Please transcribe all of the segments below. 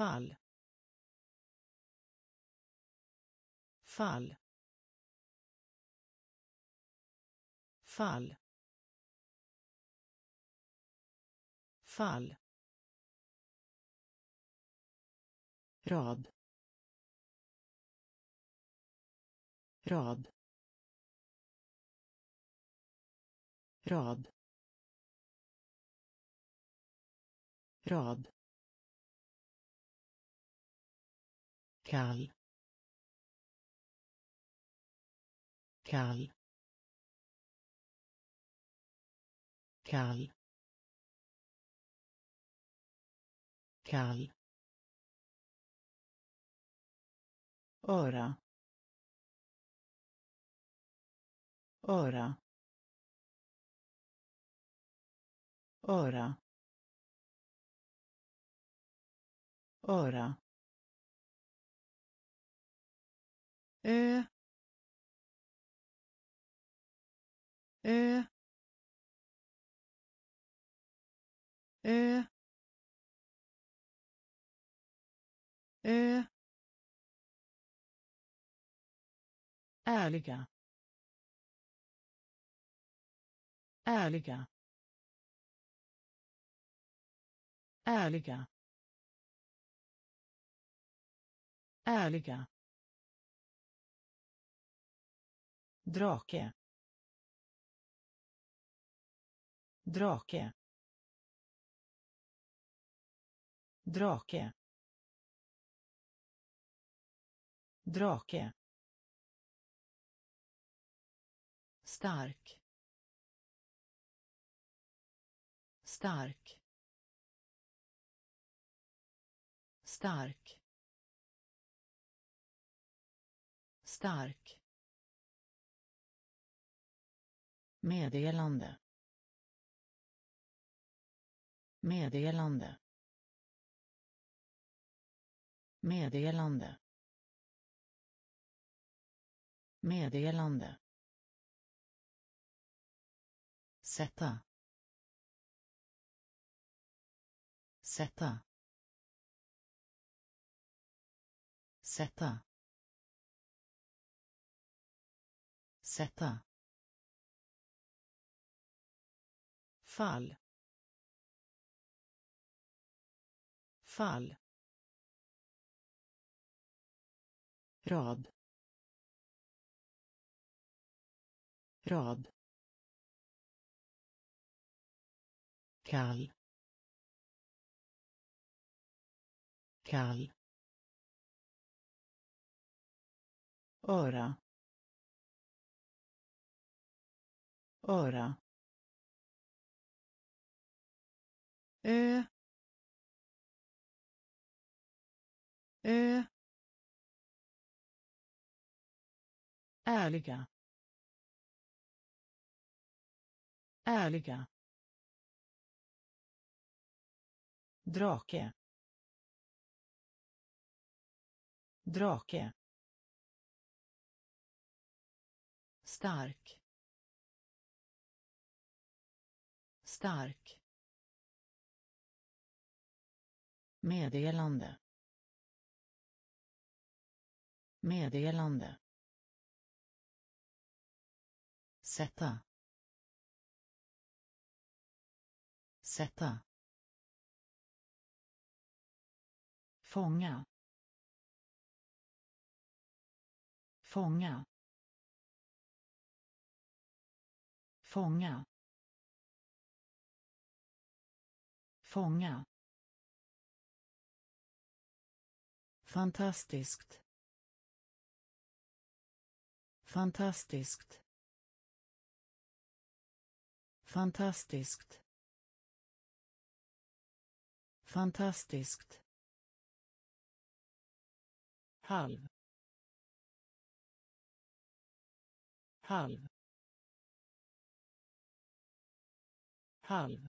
fall. Fall. Fall. Fall. Rad. Rad. Rad. Rad. Kall kall kall kall öra öra öra öra ö. Ö. Ö. Ö. Ärliga. Ärliga. Ärliga. Ärliga. Drake. Drake. Drake. Drake. Stark. Stark. Stark. Stark. Meddelande. Meddelande. Meddelande. Meddelande. Sätta. Sätta. Sätta. Sätta. Fall. Fall. Rad. Rad. Kall. Kall. Öra. Öra. Ö. Ö. Ärliga. Ärliga. Drake. Drake. Stark. Stark. Meddelande. Meddelande. Sätta. Sätta. Fånga. Fånga. Fånga. Fånga. Fantastiskt. Fantastiskt. Fantastiskt. Fantastiskt. Halv. Halv. Halv.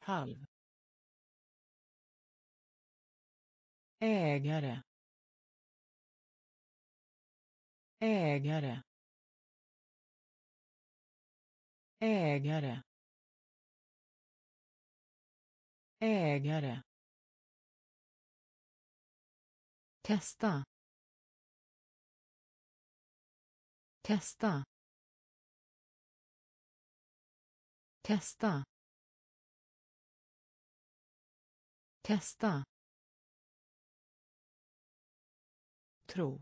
Halv. Ägare. Ägare. Ägare. Ägare. Testa. Testa. Testa. Testa. Tro.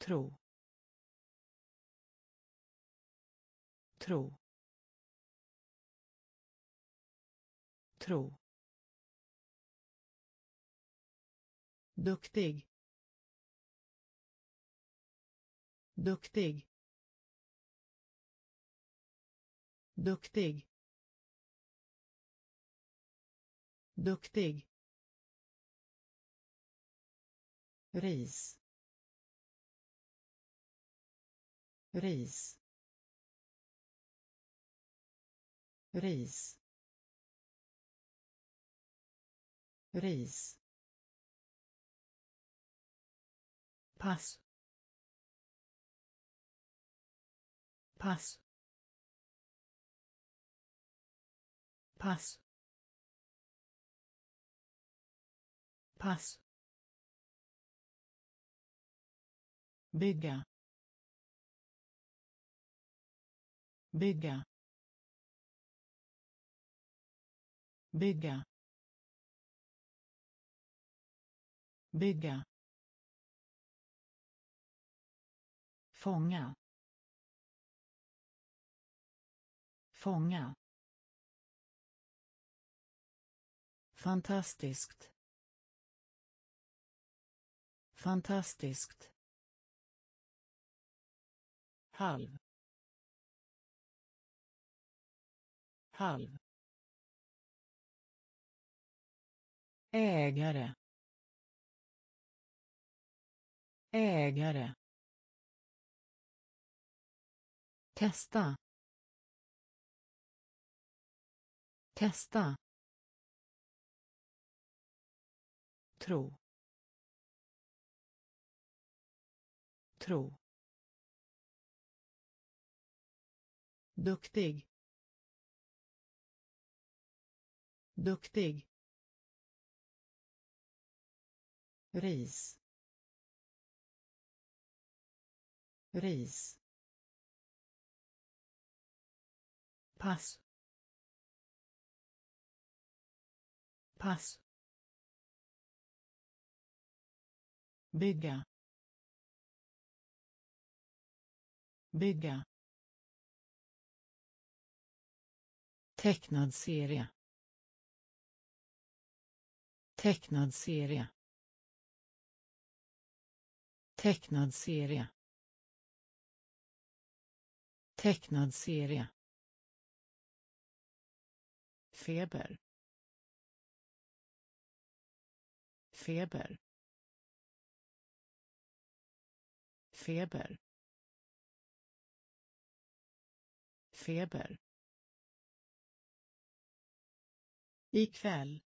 Tro. Tro. Tro. Duktig. Duktig. Duktig. Duktig. Ris ris ris ris pass. Pass. Pass. Pass. Bygga bygga bygga bygga fånga fånga fantastiskt fantastiskt halv. Halv. Ägare. Ägare. Testa. Testa. Tro. Tro. Duktig. Duktig. Ris. Ris. Pass. Pass. Bygga. Bygga. Tecknad serie. Tecknad serie. Tecknad serie. Tecknad serie. Feber. Feber. Feber. Feber. Ikväll.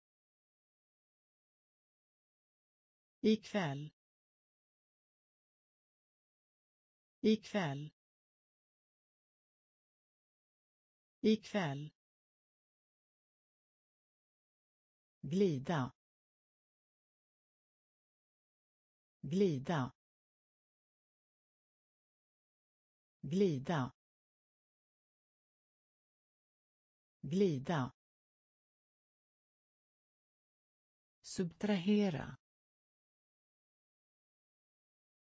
Ikväll. Ikväll. Ikväll. Glida. Glida. Glida. Glida. Subtrahera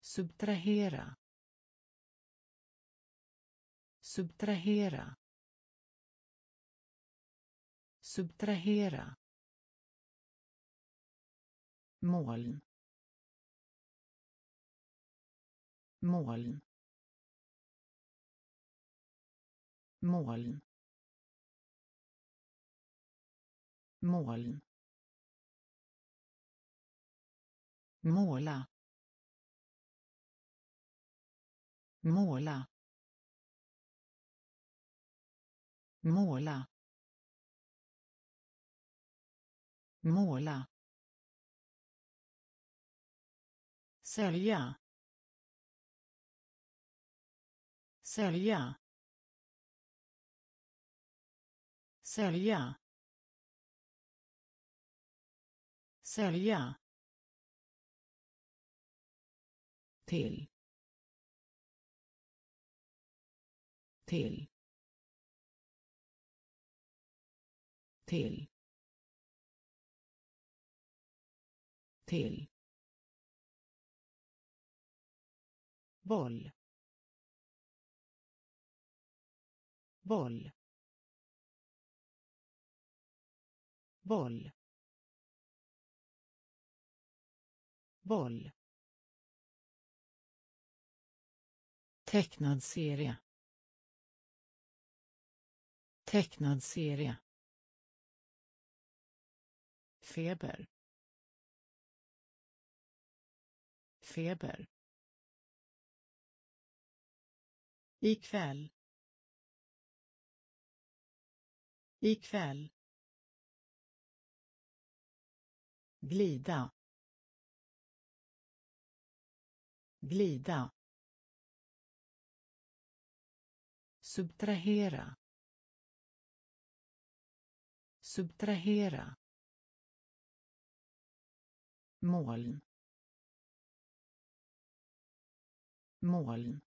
subtrahera subtrahera subtrahera. Moln. Moln. Moln. Moln. Måla måla måla måla sälja sälja sälja sälja. Till till till till. Boll. Boll. Boll. Boll. Tecknad serie. Tecknad serie. Feber. Feber. Ikväll. Ikväll. Glida. Glida. Subtrahera subtrahera moln moln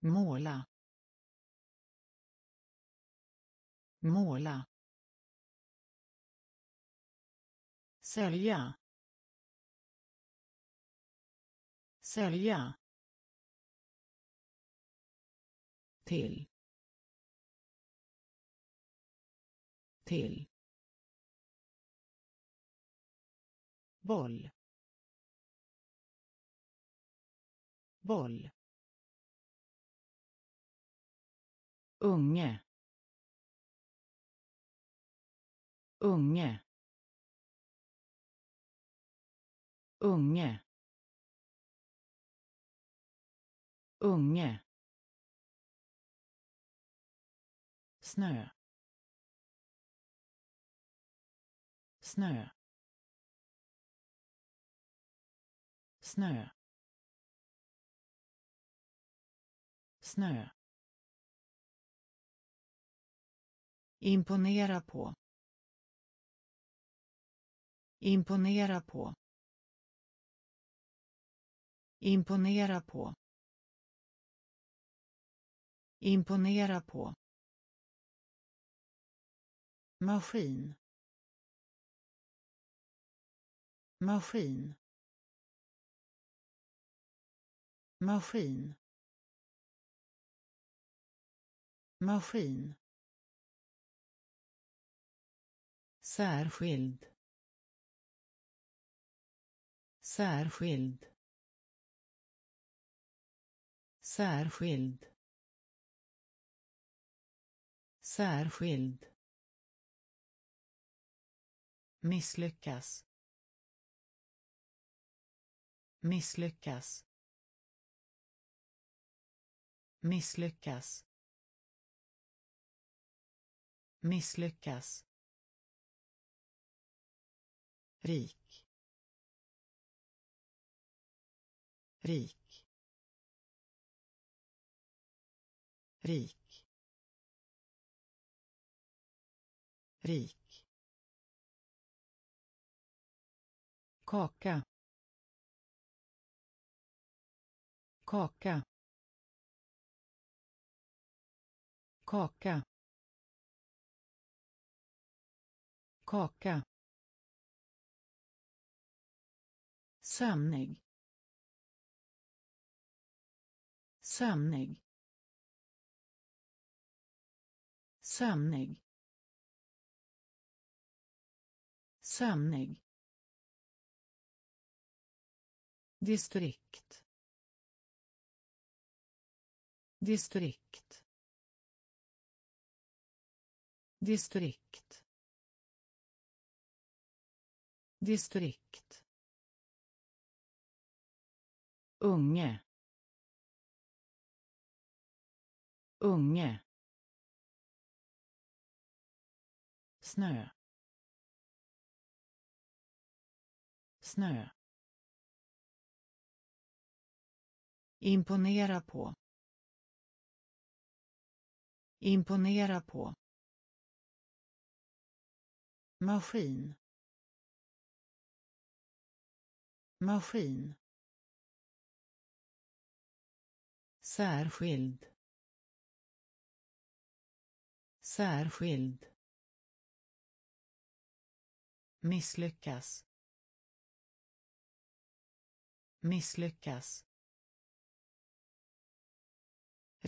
måla måla sälja sälja. Till till. Boll. Boll. Unge. Unge. Unge. Unge. Snö. Snö. Snö. Snö. Imponera på. Imponera på. Imponera på. Imponera på maskin. Maskin. Maskin. Maskin. Särskild. Särskild. Särskild. Särskild misslyckas. Misslyckas. Misslyckas. Misslyckas. Rik. Rik. Rik. Rik. Kaka. Kaka. Kaka. Kaka. Sömnig. Sömnig. Sömnig. Sömnig. Distrikt. Distrikt. Distrikt. Distrikt. Unge. Unge. Snö. Snö. Imponera på Imponera på. Maskin. Maskin. Särskild. Särskild. Misslyckas. Misslyckas.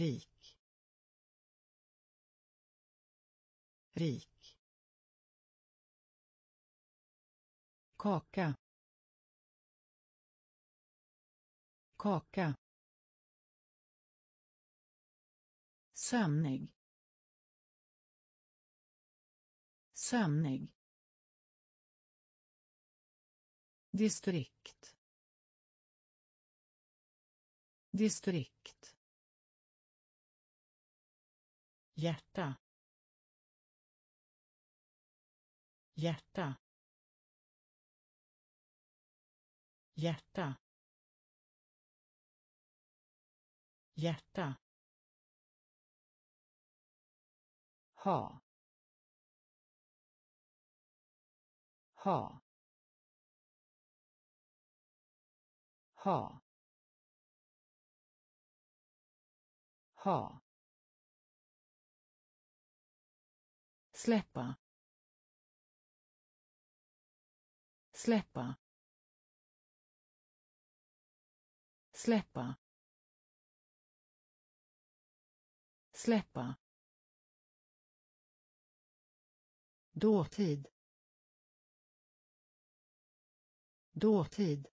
Rik. Rik. Kaka. Kaka. Sömnig. Sömnig. Distrikt. Distrikt. Hjärta. Hjärta. Hjärta. Hjärta. ha ha ha ha släppa släppa släppa släppa. Dåtid. Dåtid.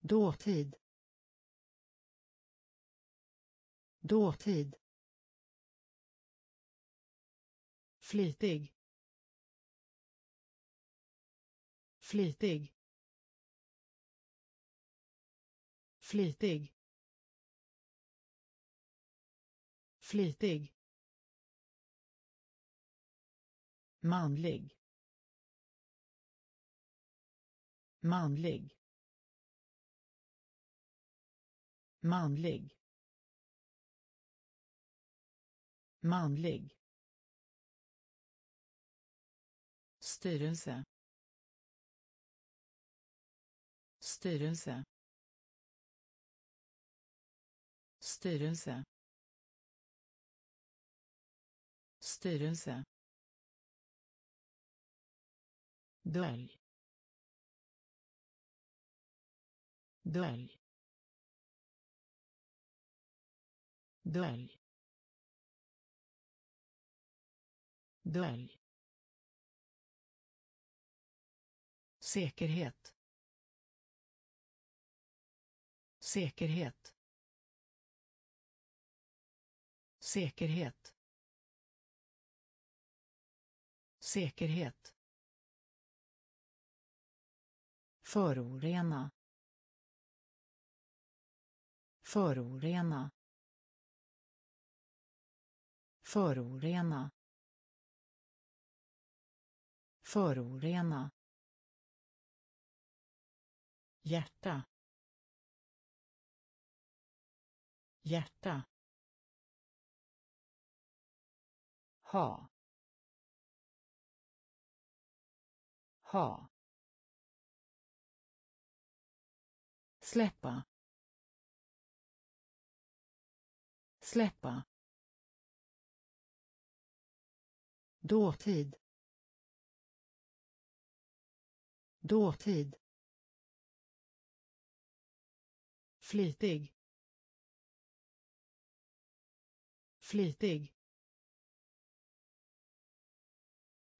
Dåtid. Dåtid. Flitig. Flitig. Flitig. Flitig. Manlig. Manlig. Manlig. Manlig. Styrelse. Styrelse. Styrelse. Styrelse. Dölj. Dölj. Dölj. Dölj. Säkerhet säkerhet säkerhet säkerhet Förorena. Förorena. Förorena. Förorena. Hjärta. Hjärta. Ha. Ha. släppa släppa dåtid dåtid flitig. Flitig.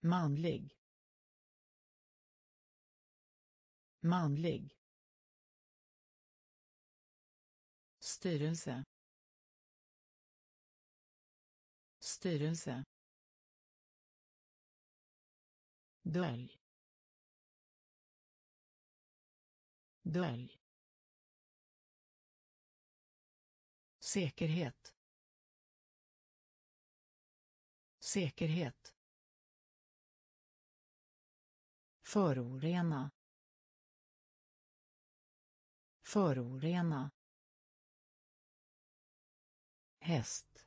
Manlig. Manlig. Styrelse. Styrelse. Dölj. Dölj. Säkerhet. Säkerhet. Förorena. Förorena. häst.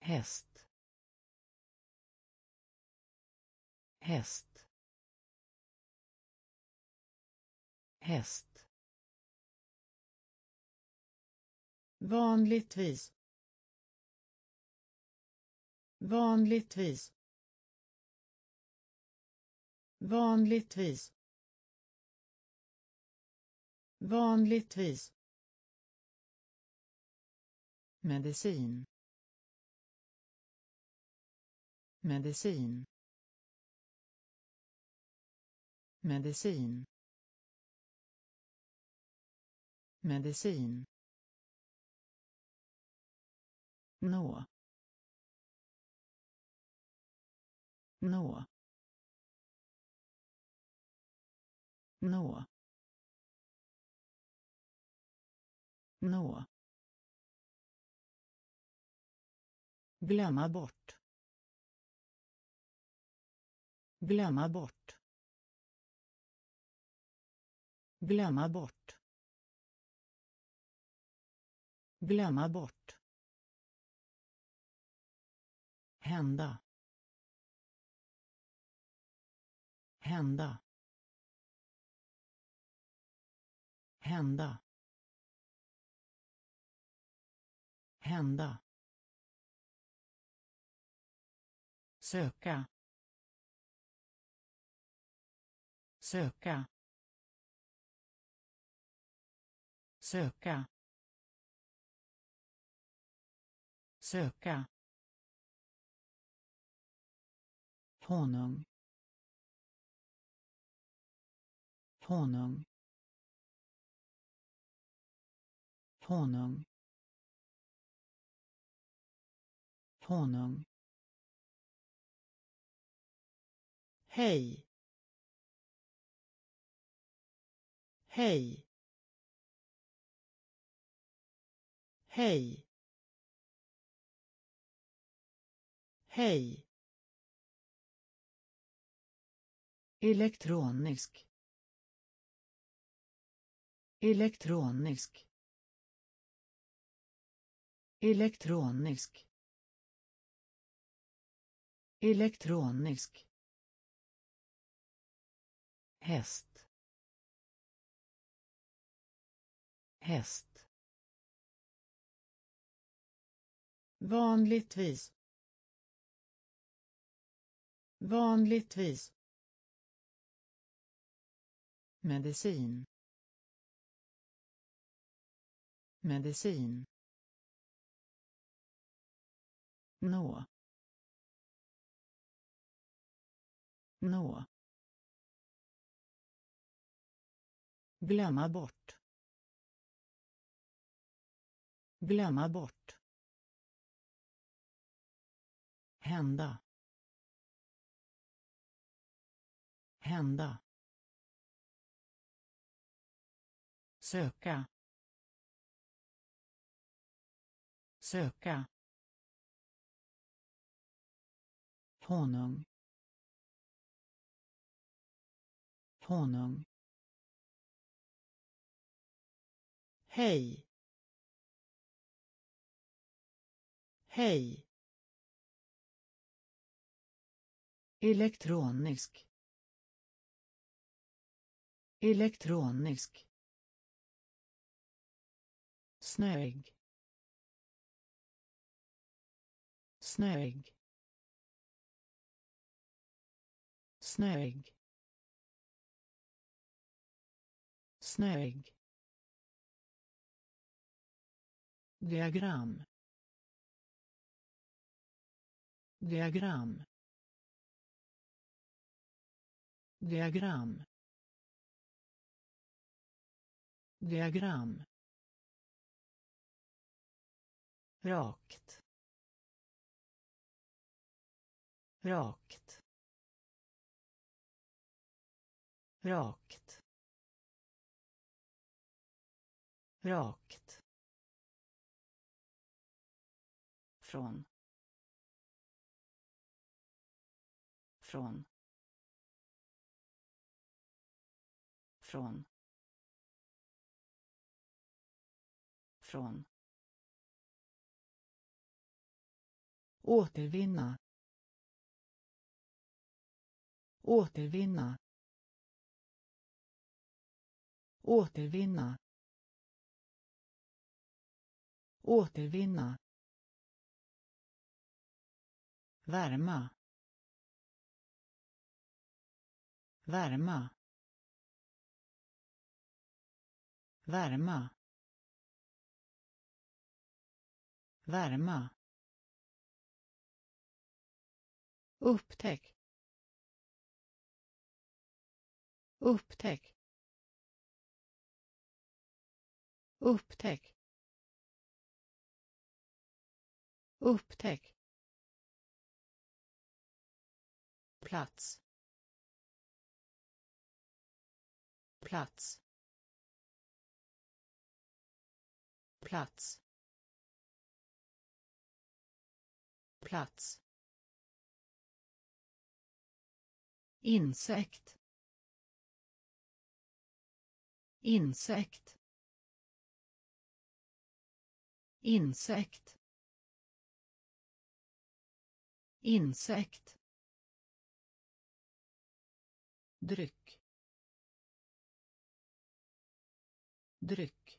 Häst. Häst. Häst. Vanligtvis. Vanligtvis. Vanligtvis. Vanligtvis. Medicin. Medicin. Medicin. Medicin nå nå nå nå. Glömma bort. Glömma bort. Glömma bort. Glömma bort. Hända. Hända. Hända. Hända. Söka. Söka. Söka. Söka. Honung. Honung. Honung. Honung. Hej. Hej. Hej. Hej. Elektronisk. Elektronisk. Elektronisk. Elektronisk. Häst. Häst. Vanligtvis. Vanligtvis medicin. Medicin. Nå. Nå. Glömma bort. Glömma bort. Hända. Hända. Söka. Söka. Honung. Honung. Hej. Hej. Elektronisk. Elektronisk snöig. Snöig. Snöig. Snöig. Diagram. Diagram. Diagram. Diagram. Rakt. Rakt. Rakt. Rakt. Från. Från. Från. Från. Återvinna. Återvinna. Återvinna. Återvinna. Värma. Värma. Värma. Värma. Upptäck. Upptäck. Upptäck. Upptäck. Plats. Plats. Plats. Plats. Insekt. Insekt. Insekt. Insekt. Dryck. Dryck.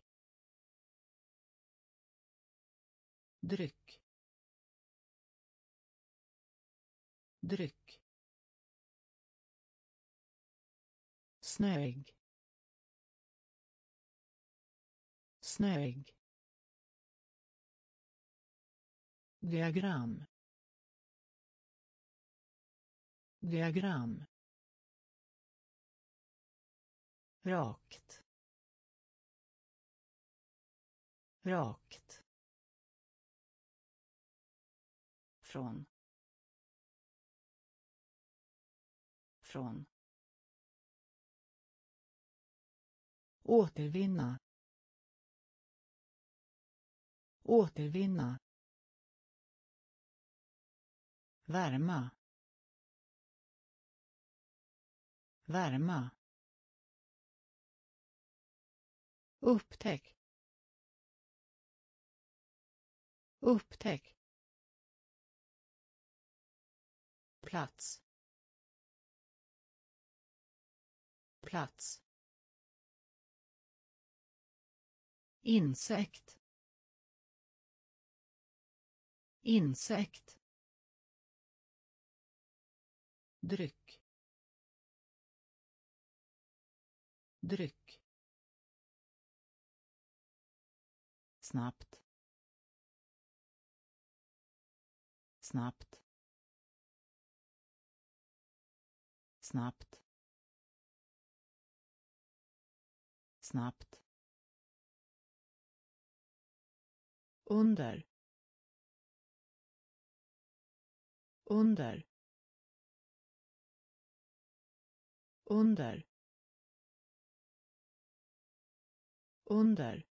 Dryck. Dryck. Snöig. Snöig. Diagram. Diagram. Rakt. Rakt. Från. Från. Återvinna. Återvinna. Värma. Värma. Upptäck. Upptäck. Plats. Plats. Insekt. Insekt. Dryck. Dryck. Snabbt. Snabbt. Snabbt. Snabbt. Under. Under. Under. Under.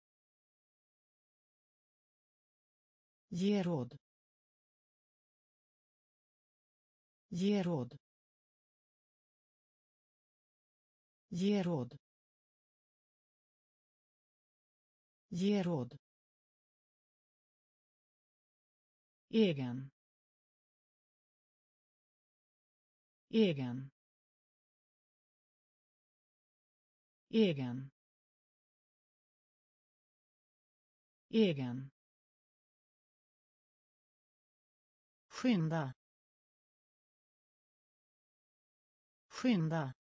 Ge råd ge råd ge råd ge råd egen. Egen. Egen. Egen. Skynda. Skynda.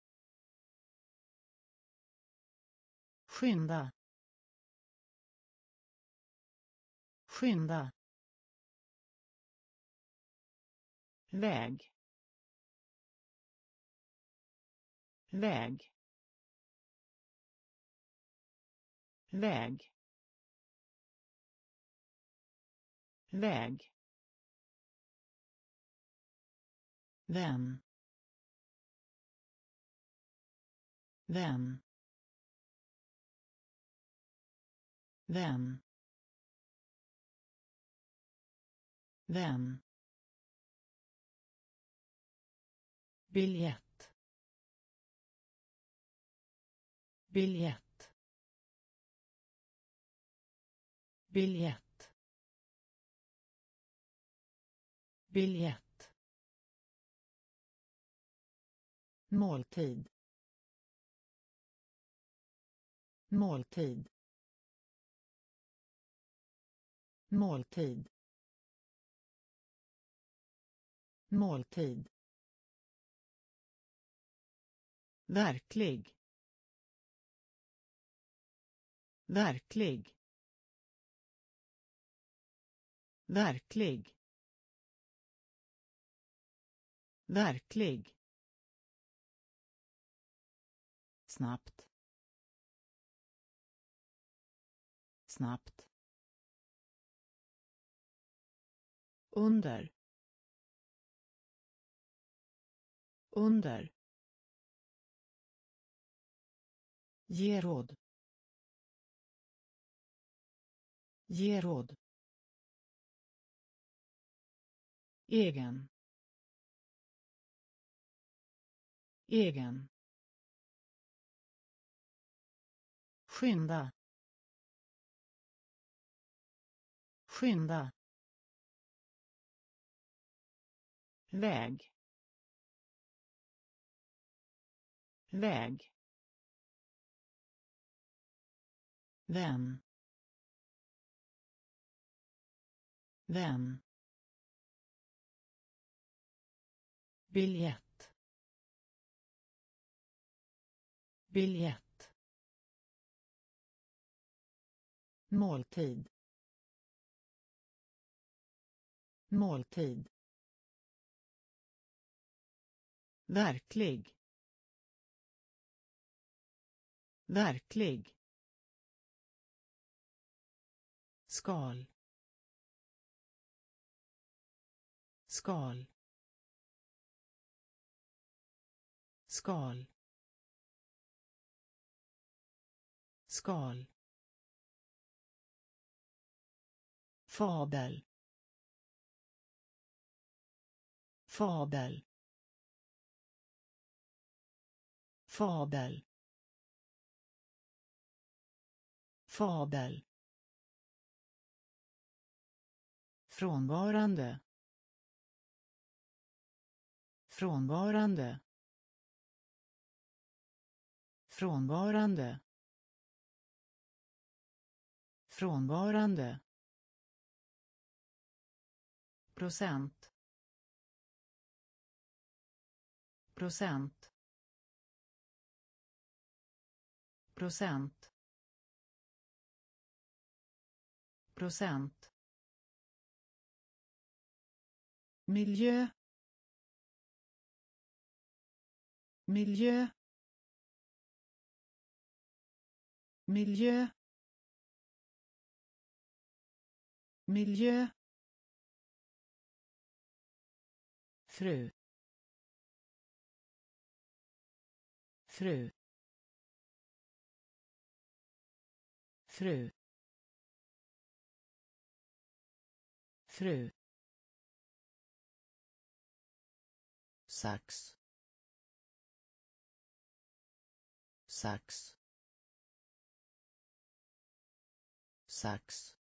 Skynda. Skynda. Väg. Väg. Väg. Väg. Vän. Vän. Vän. Vän. Biljett. Biljett. Biljett. Biljett. Måltid. Måltid. Måltid. Måltid. Verklig. Verklig. Verklig. Verklig. Snabbt. Snabbt. Under. Under. Ge råd. Ge råd. Egen. Egen. Skynda. Skynda. Väg. Väg. Vän. Vän. Biljett. Biljett. Måltid. Måltid. Verklig. Verklig. Skal. Skal. Skal. Skal. Fabel fabel fabel fabel frånvarande. Frånvarande. Frånvarande. Frånvarande. Procent. Procent. Procent. Procent. Miljö miljö miljö miljö. Fru. Fru. Fru. Fru. Sax. Sax. Sax.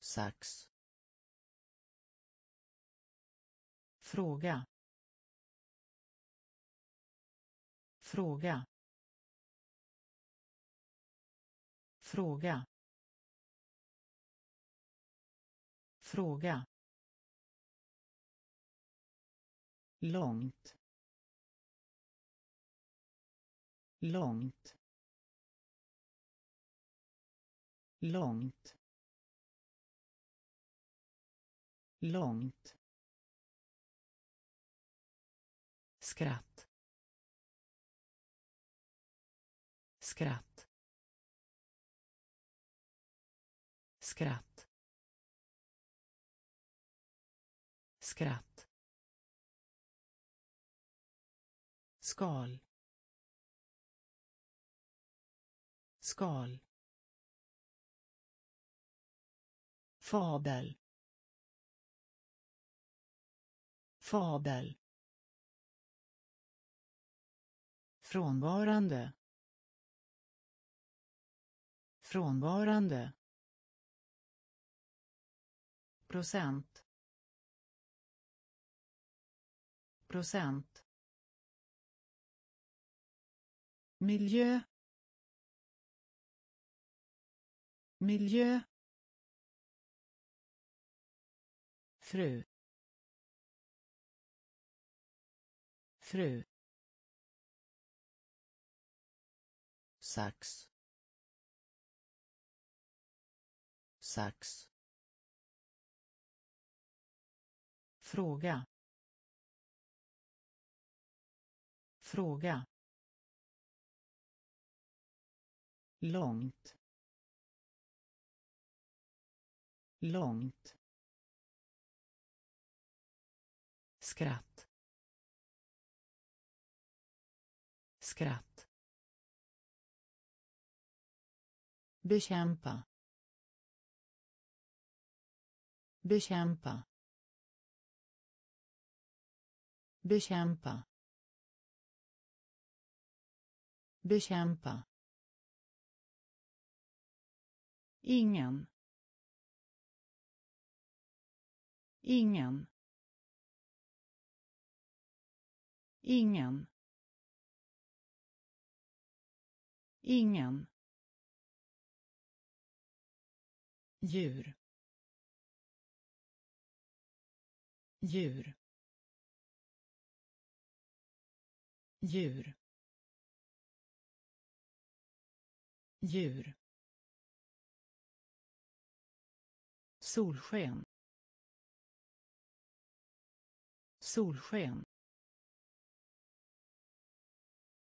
Sax. Fråga. Fråga. Fråga. Fråga. Långt. Långt. Långt. Långt. Skratt. Skratt. Skratt. Skratt. Skal. Skal. Fabel. Fabel. Frånvarande. Frånvarande. Procent. Procent. Miljö. Miljö. Fru. Fru. Sax. Sax. Fråga. Fråga långt. Långt. Skratt. Skratt. Bekämpa. Bekämpa. Bekämpa. Bekämpa. Ingen. Ingen. Ingen. Ingen. Djur. Djur. Djur. Djur. Solsken. Solsken.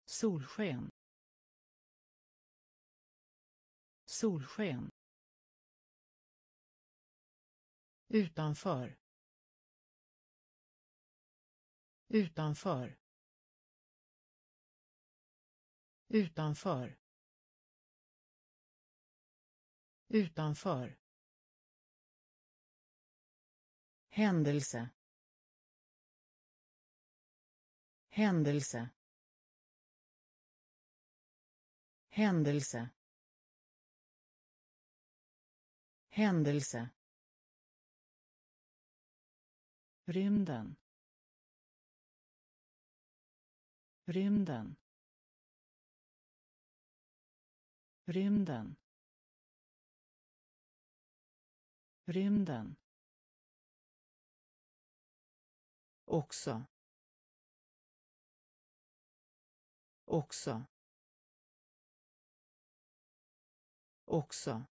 Solsken. Solsken. Utanför. Utanför. Utanför. Utanför. Händelse. Händelse. Händelse. Händelse. Rymden. Rymden. Rymden. Rymden. Också. Också. Också.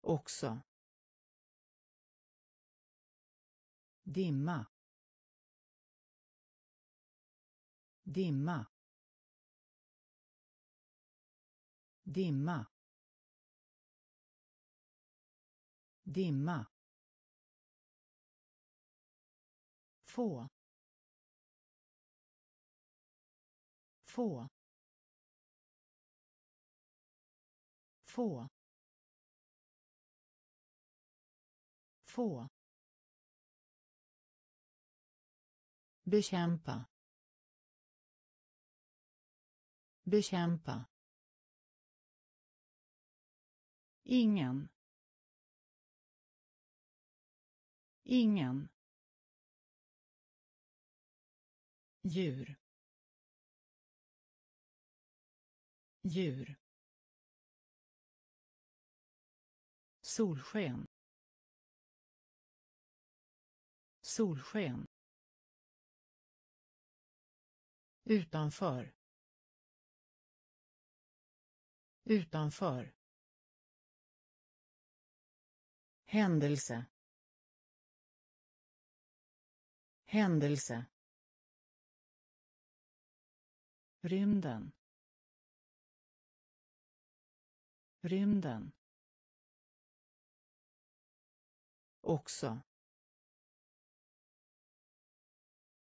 Också. Dimma. Dimma. Dimma. Dimma. Få. Få. Få. Få. Bekämpa. Bekämpa. Ingen. Ingen. Djur. Djur. Solsken. Solsken. Utanför. Utanför. Händelse. Händelse. Rymden. Rymden. Också.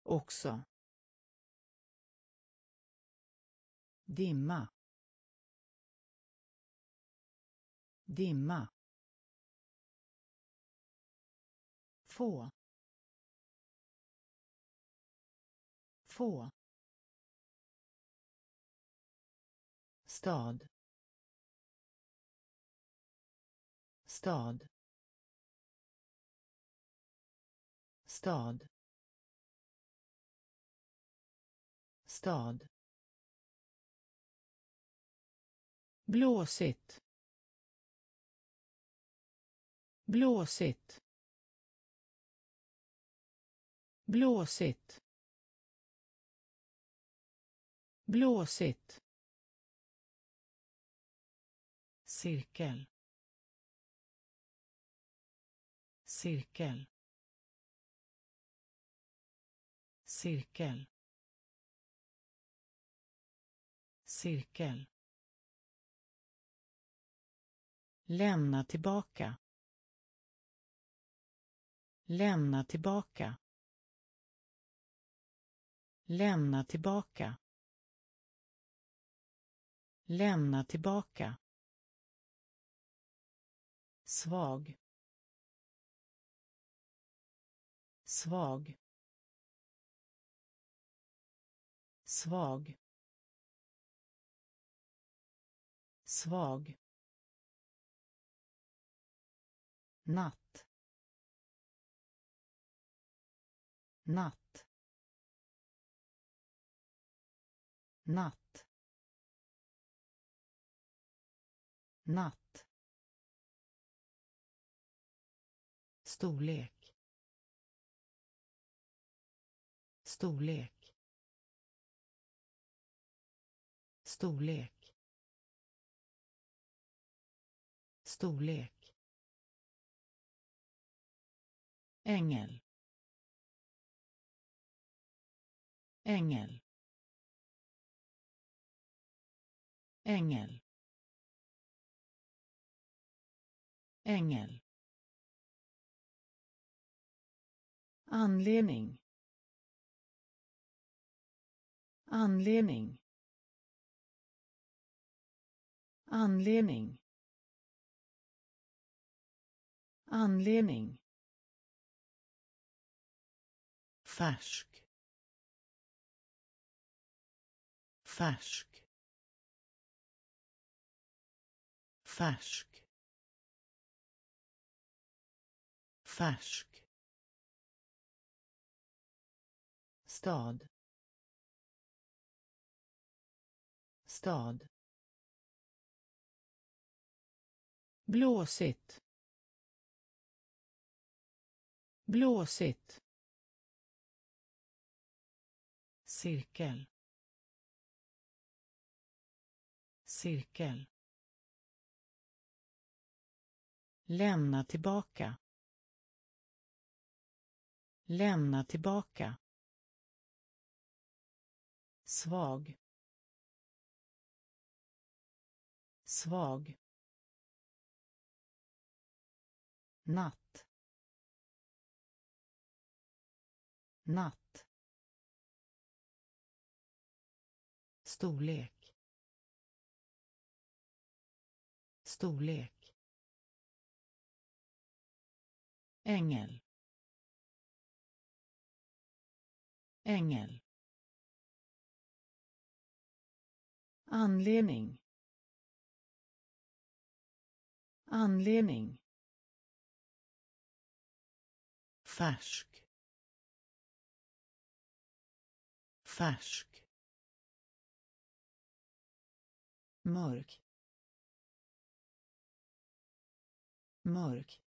Också. Dimma. Dimma. Få. Få. Stad. Stad. Stad. Stad. Blåsigt. Blåsigt. Blåsigt. Blåsigt. Cirkel. Cirkel. Cirkel. Cirkel. Lämna tillbaka. Lämna tillbaka. Lämna tillbaka. Lämna tillbaka svag. Svag. Svag. Svag. Natt. Natt. Natt. Natt. Storlek. Storlek. Storlek. Storlek. Ängel ängel ängel ängel anledning. Anledning. Anledning. Anledning. Färsk. Färsk. Färsk. Färsk. Stad. Stad. Blåsigt. Blåsigt. Cirkel. Cirkel. Lämna tillbaka. Lämna tillbaka svag. Svag. Natt. Natt. Storlek. Storlek. Ängel. Ängel. Anledning. Anledning. Färsk. Färsk. Mörk. Mörk.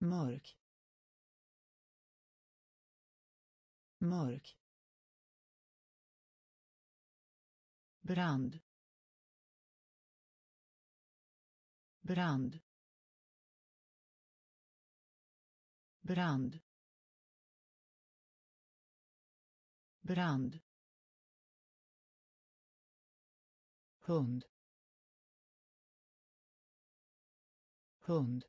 Mörk. Mörk. Brand. Brand. Brand. Brand. Hund. Hund.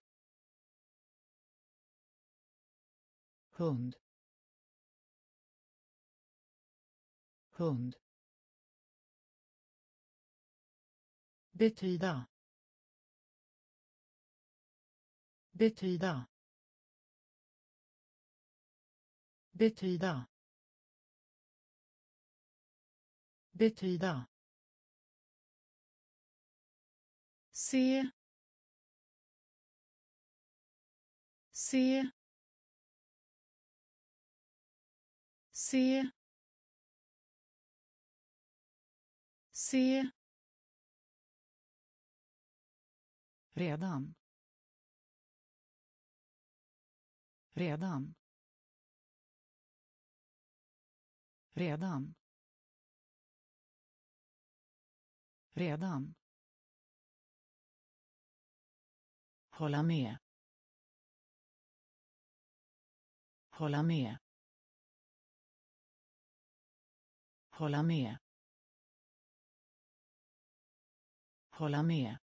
Hund. Hund. Betyda. Betyda. Betyda. Betyda. Se se se se redan. Redan. Redan. Redan. Hålla med. Hålla med. Hålla med. Hålla med.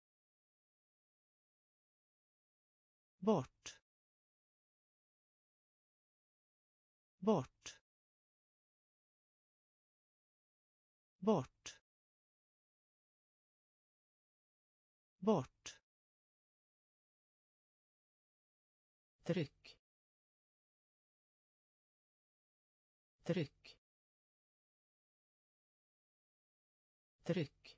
Bort. Bort. Bort. Bort. Tryck. Tryck. Tryck.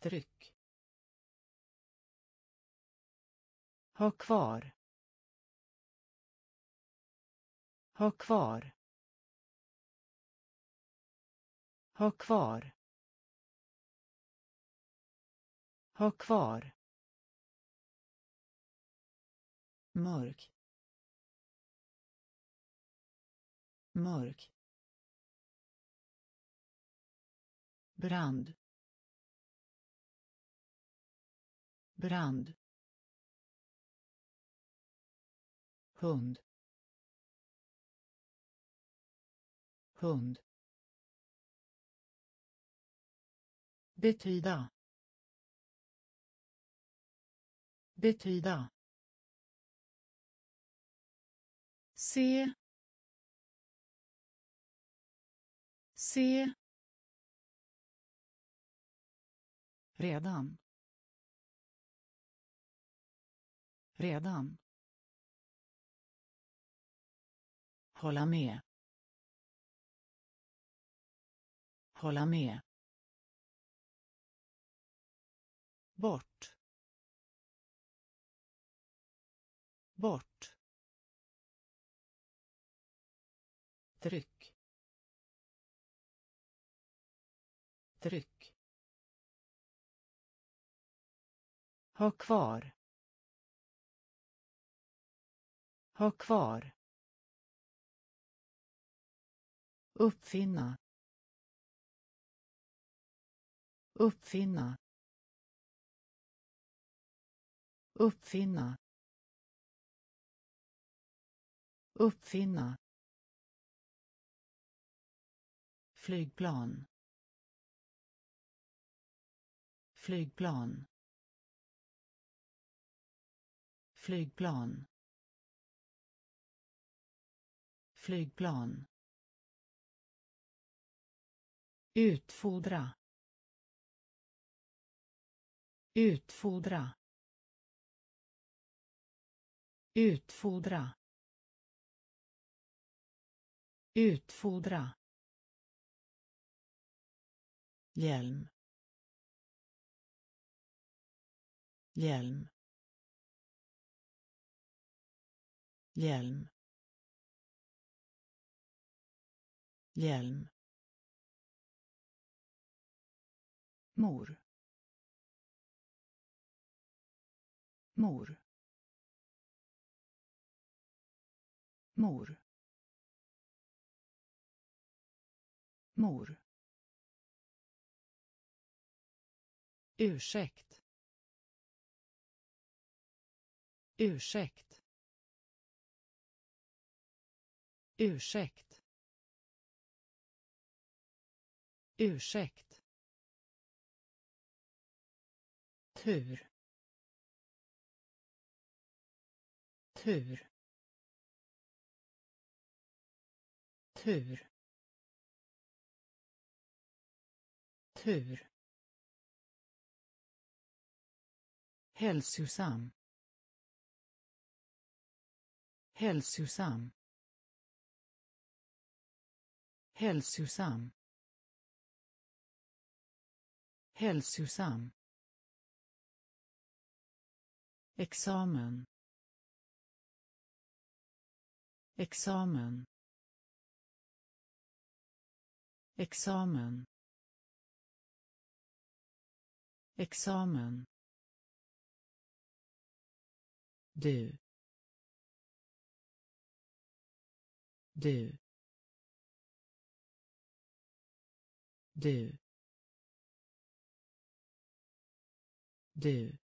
Tryck. Ha kvar. Ha kvar. Ha kvar. Ha kvar. Mörk. Mörk. Brand. Brand. Hund. Hund. Betyda. Betyda. Se. Se. Redan. Redan. Hålla med. Hålla med. Bort. Bort. Tryck. Tryck. Ha kvar. Ha kvar. Uppfinna. Uppfinna. Uppfinna. Uppfinna. Flygplan. Flygplan. Flygplan. Flygplan utfodra. Utfodra. Utfodra. Utfodra. Hjälm. Hjälm. Hjälm. Hjälm. Mor. Mor. Mor. Mor. Ursäkt. Ursäkt. Ursäkt. Ursäkt. Tur. Tur. Tur. Tur. Hälsosam. Hälsosam. Hälsosam. Hälsosam. Examen. Examen. Examen. Examen. Du. Du. Du. Du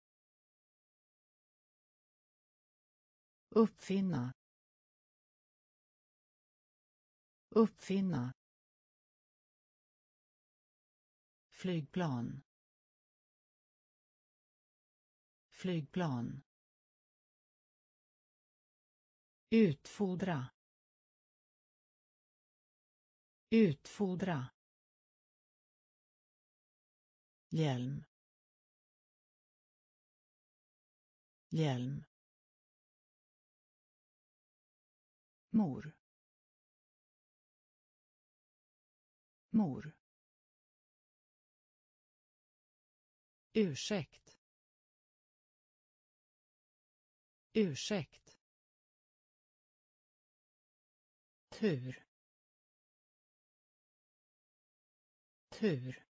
uppfinna. Uppfinna. Flygplan. Flygplan. Utfodra. Utfodra. Hjälm. Hjälm. Mor. Mor. Ursäkt. Ursäkt. Tur. Tur.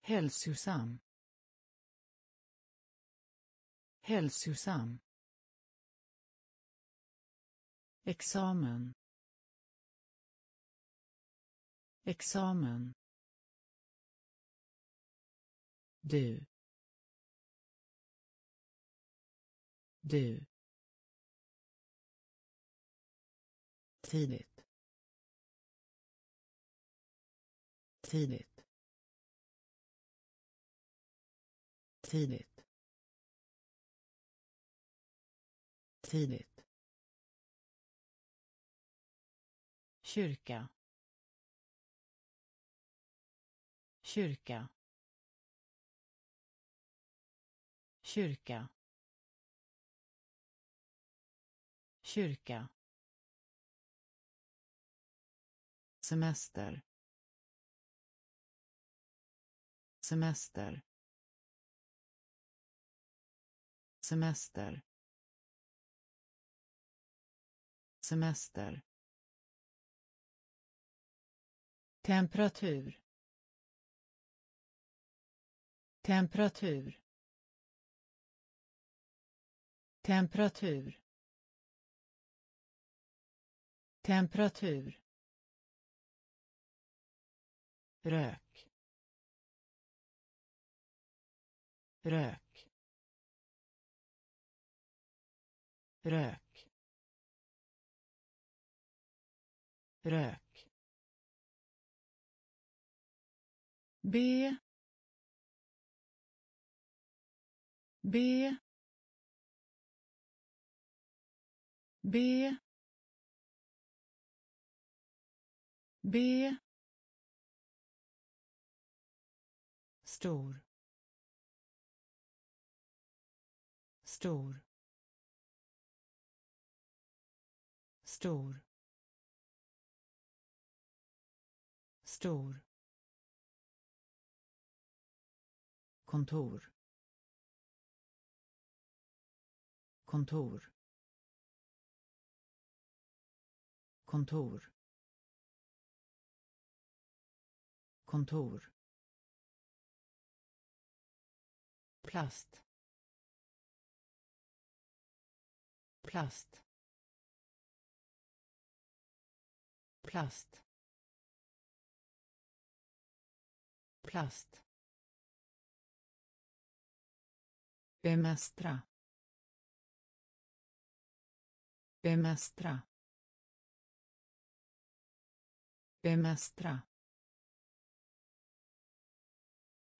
Hälsosam. Hälsosam examen. Examen. Du. Du. Tidigt. Tidigt. Tidigt. Tidigt. Kyrka. Kyrka. Kyrka. Kyrka. Semester. Semester. Semester. Semester. Temperatur temperatur temperatur temperatur rök rök rök rök B. B. B. B. Stor. Stor. Stor. Stor. Kontor. Kontor. Kontor. Kontor. Plast. Plast. Plast. Plast. Bemästra bemästra bemästra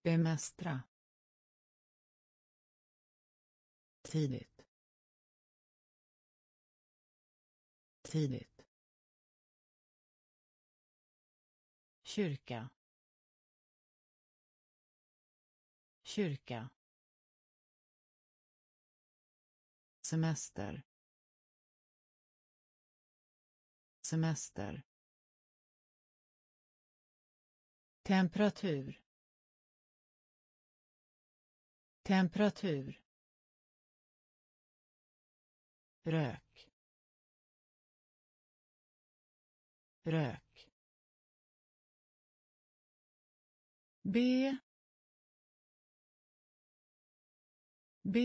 bemästra. Tidigt. Tidigt. Kyrka. Kyrka. Semester. Semester. Temperatur. Temperatur. Rök. Rök. B. B.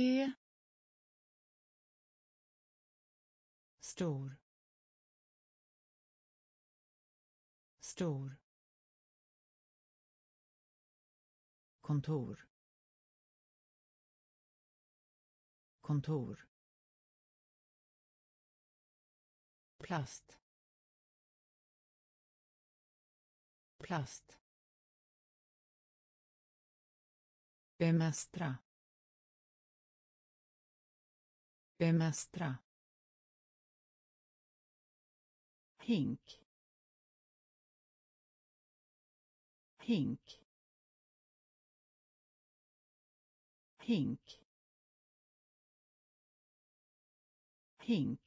stor. Stor. Kontor. Kontor. Plast. Plast. Bemästra. Bemästra. Hink. Hink. Hink. Hink.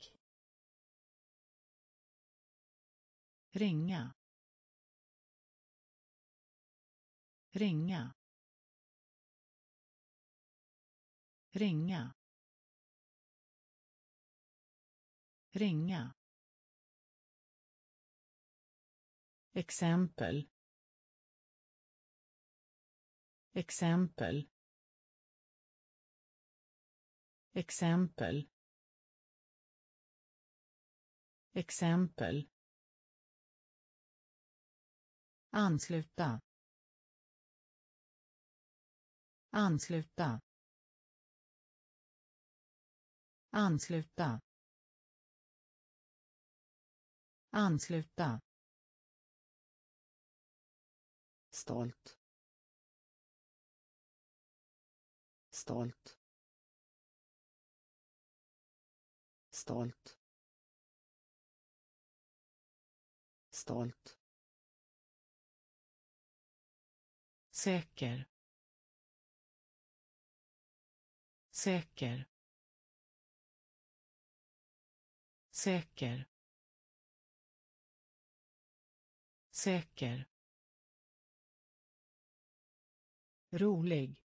Ringa. Ringa. Ringa. Ringa. Exempel. Exempel. Exempel. Exempel. Ansluta. Ansluta. Ansluta. Ansluta. Stolt. Stolt. Stolt. Stolt. Säker. Säker. Säker. Säker. Rolig.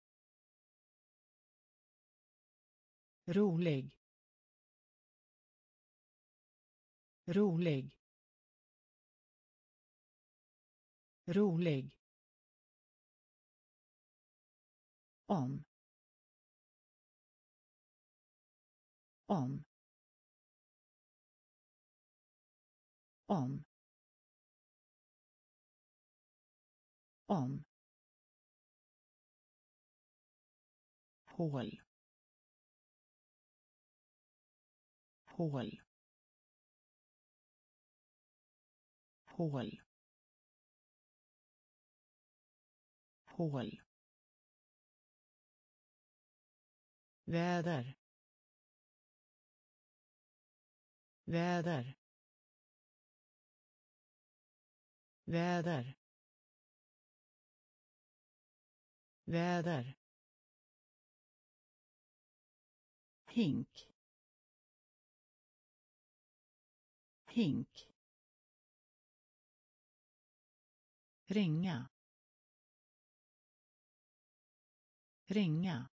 Rolig. Rolig. Rolig. Om. Om. Om. Om. Hål. Hål. Hål. Hål. Väder. Väder. Väder. Väder. Hink. Hink. Ringa. Ringa.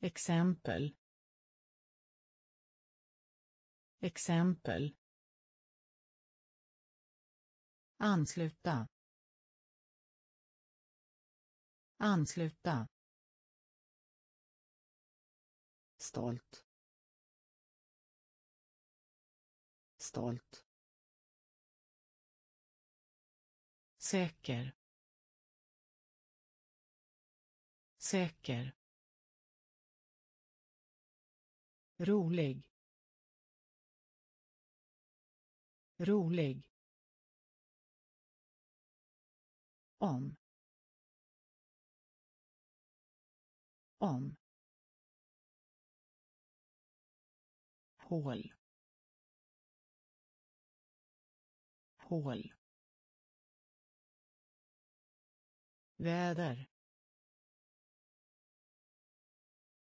Exempel. Exempel. Ansluta. Ansluta. Stolt. Stolt. Säker. Säker. Rolig. Rolig. Om. Om. Hål. Hål. Väder.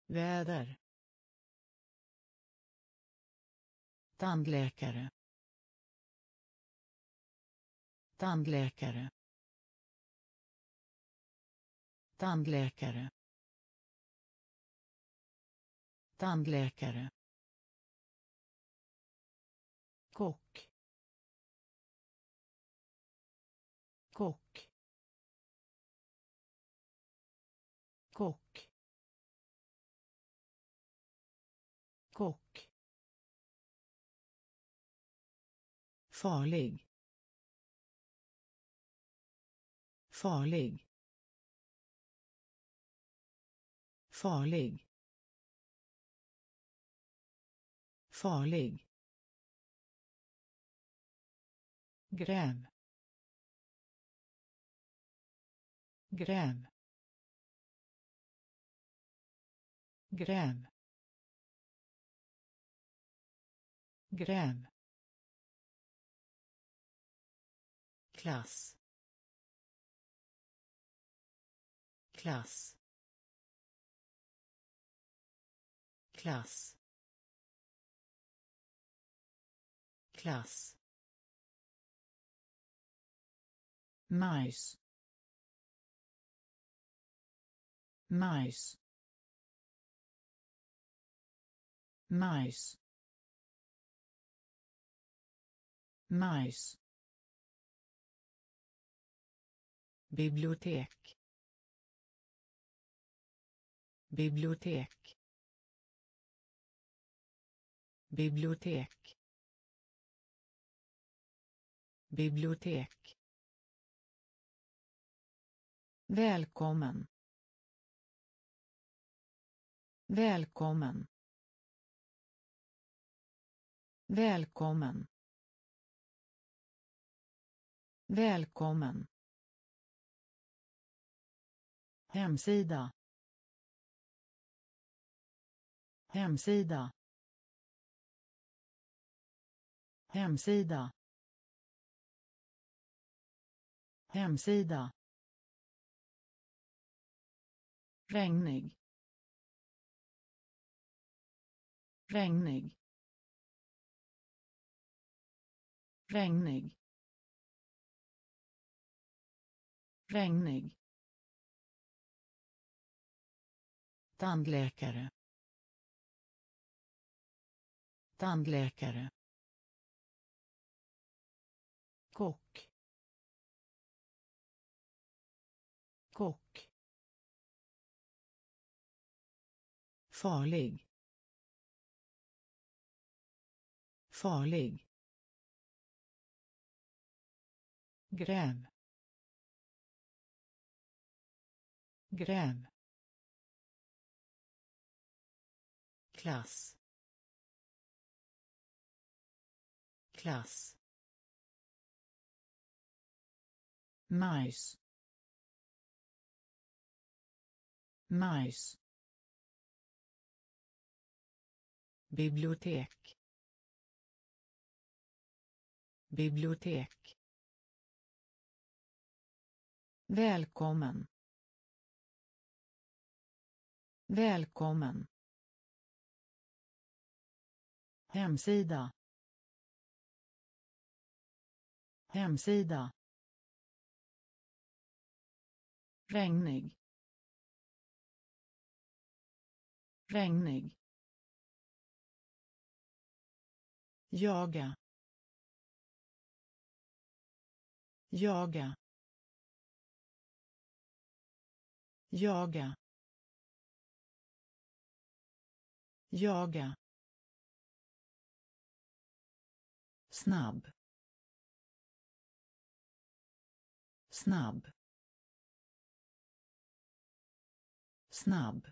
Väder. Tandläkare. Tandläkare. Tandläkare. Tandläkare kock. Kock. Kock. Kock. Farlig. Farlig. Farlig. Farlig. Gräv gräv gräv gräv klass. Klass. Klass. Klass. Majs majs majs majs bibliotek. Bibliotek. Bibliotek. Bibliotek. Välkommen. Välkommen. Välkommen. Välkommen. Hemsida. Hemsida. Hemsida. Hemsida. Regnig. Regnig. Regnig. Regnig. Tandläkare. Tandläkare. Kock. Kock. Farlig. Farlig. Gräv gräv klass. Klass. Majs. Majs. Bibliotek bibliotek Välkommen. Välkommen. Hemsida. Hemsida. Regnig. Regnig. Jaga. Jaga. Jaga. Jaga. Snabb. Snabb. Snabb.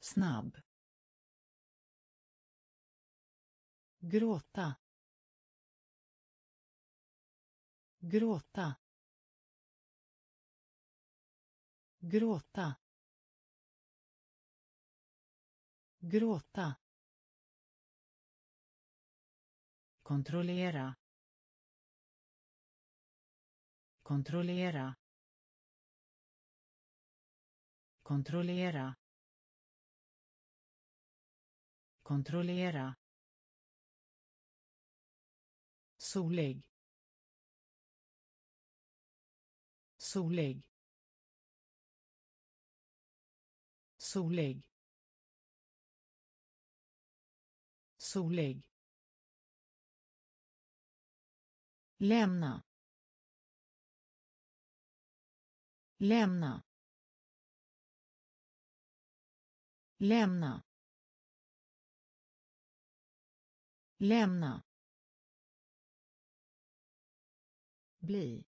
Snabb. Gråta. Gråta. Gråta. Gråta. Kontrollera. Kontrollera. Kontrollera. Kontrollera solig. Solig. Solig. Solig. Lämna. Lämna. Lämna. Lämna. Bli.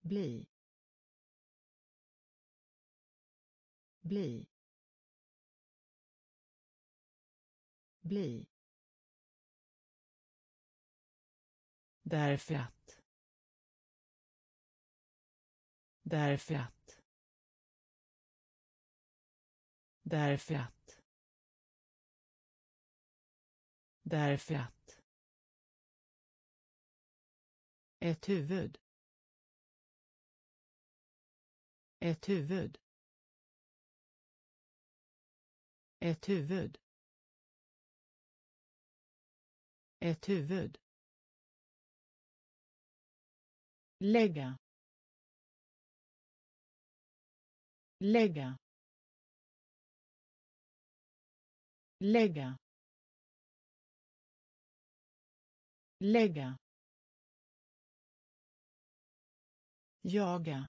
Bli. Bli. Bli. Därför att. Därför att. Därför att. Därför att. Ett huvud. Ett huvud. Ett huvud. Ett huvud. Lägga. Lägga. Lägga. Lägga. Jaga.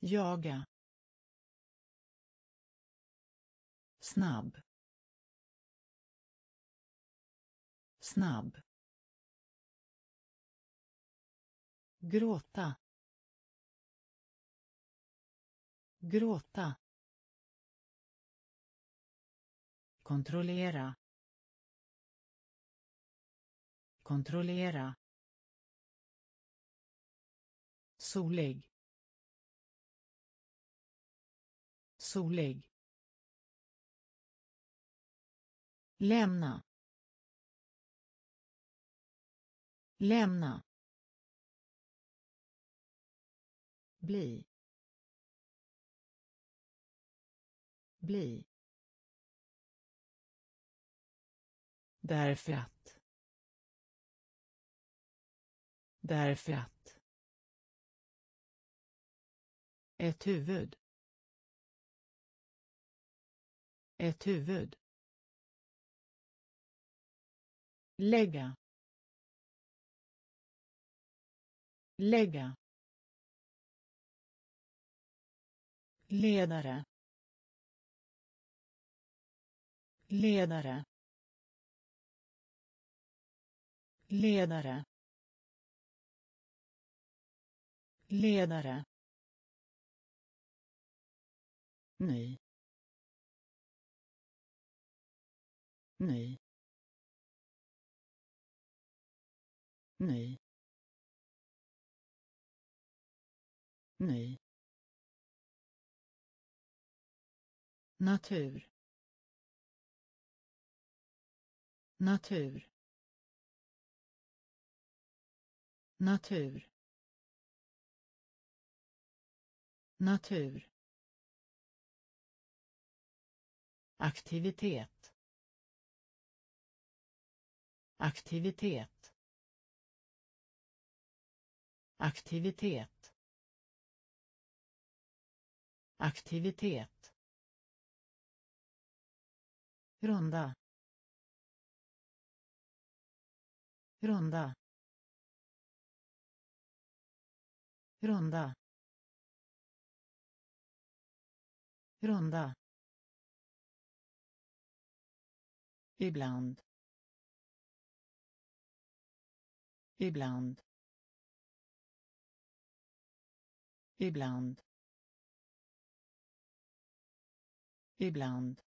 Jaga. Snabb. Snabb. Gråta. Gråta. Kontrollera. Kontrollera solig. Solig. Lämna. Lämna. Bli. Bli. Därför att. Därför att. Ett huvud. Ett huvud. Lägga. Lägga. Ledare. Ledare. Ledare. Ledare ny ny ny ny natur. Natur. Natur. Natur. Aktivitet. Aktivitet. Aktivitet. Aktivitet. Runda. Runda. Runda. Runda. Ibland. Ibland. Ibland. Ibland.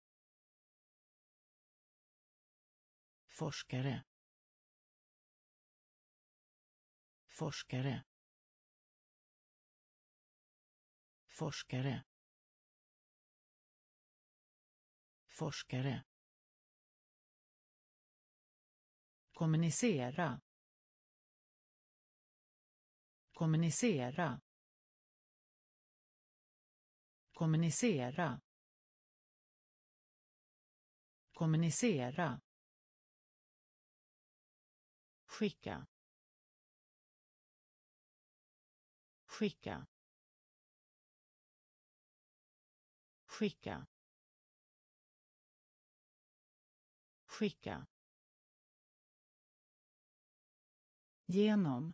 Forskare. Forskare. Forskare. Forskare. Kommunicera. kommunicera. kommunicera. kommunicera. skicka. skicka. skicka. skicka. Genom.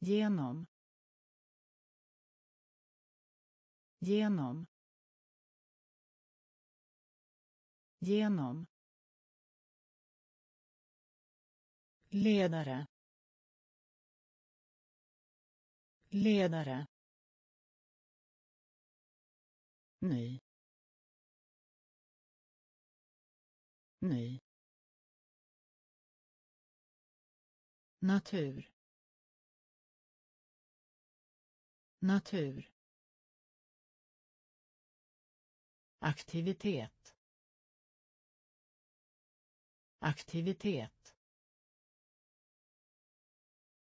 Genom. Genom. Genom. Ledare. Ledare. Ny. Ny. Natur. Natur. Aktivitet. Aktivitet.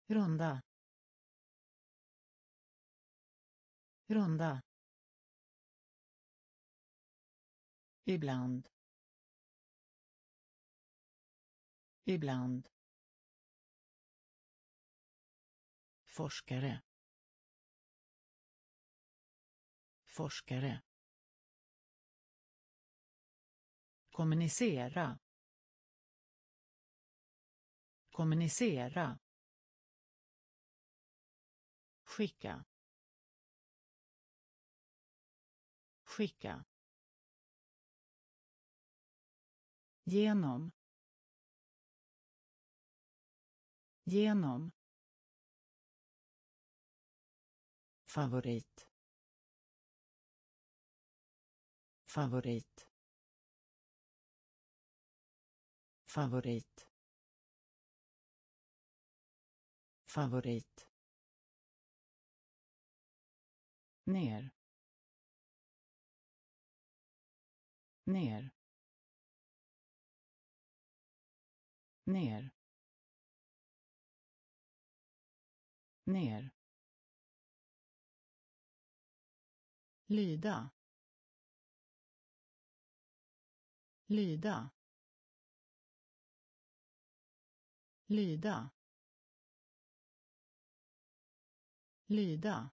Runda. Runda. Ibland. Ibland. Forskare. Forskare. Kommunicera. Kommunicera. Skicka. Skicka. Genom. Genom. Favorit. Favorit. Favorit. Favorit. Ner. Ner. Ner. Ner. Lyda lyda lyda lyda.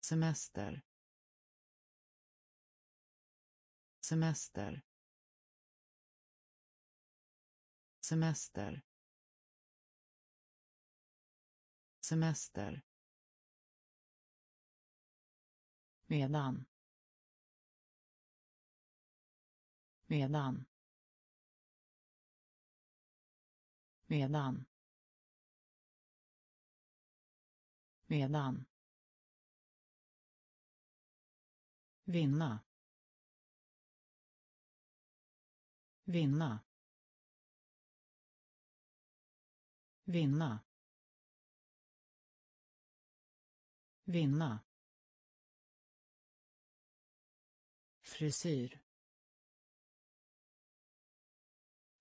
Semester. Semester. Semester. Semester. Medan. Medan. Medan. Medan. Vinna. Vinna. Vinna. Vinna. Frisyr.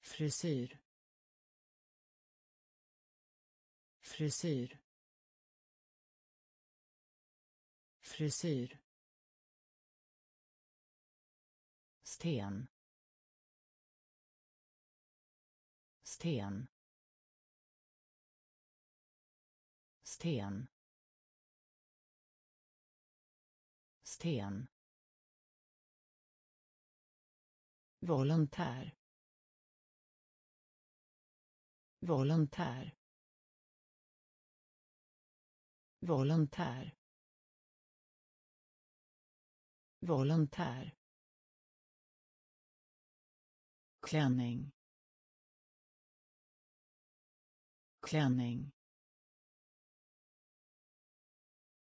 Frisyr. Frisyr. Frisyr. Sten. Sten. Sten. Sten. Volontär. Volontär. Volontär. Volontär. Klänning. Klänning.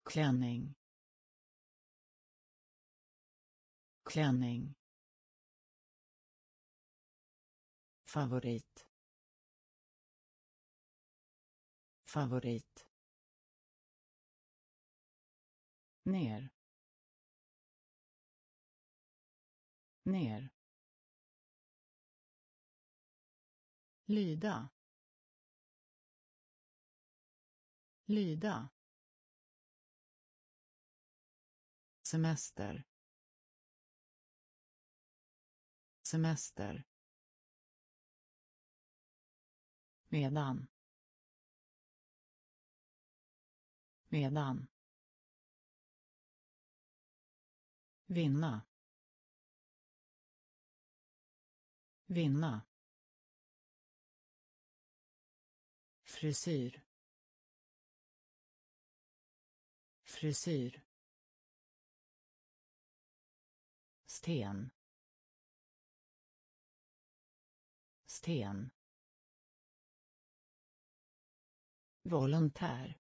Klänning. Klänning. Favorit. Favorit. Ner. Ner. Lyda. Lyda. Semester. Semester. Medan. Medan. Vinna. Vinna. Frisyr. Frisyr. Sten. Sten. Volontär.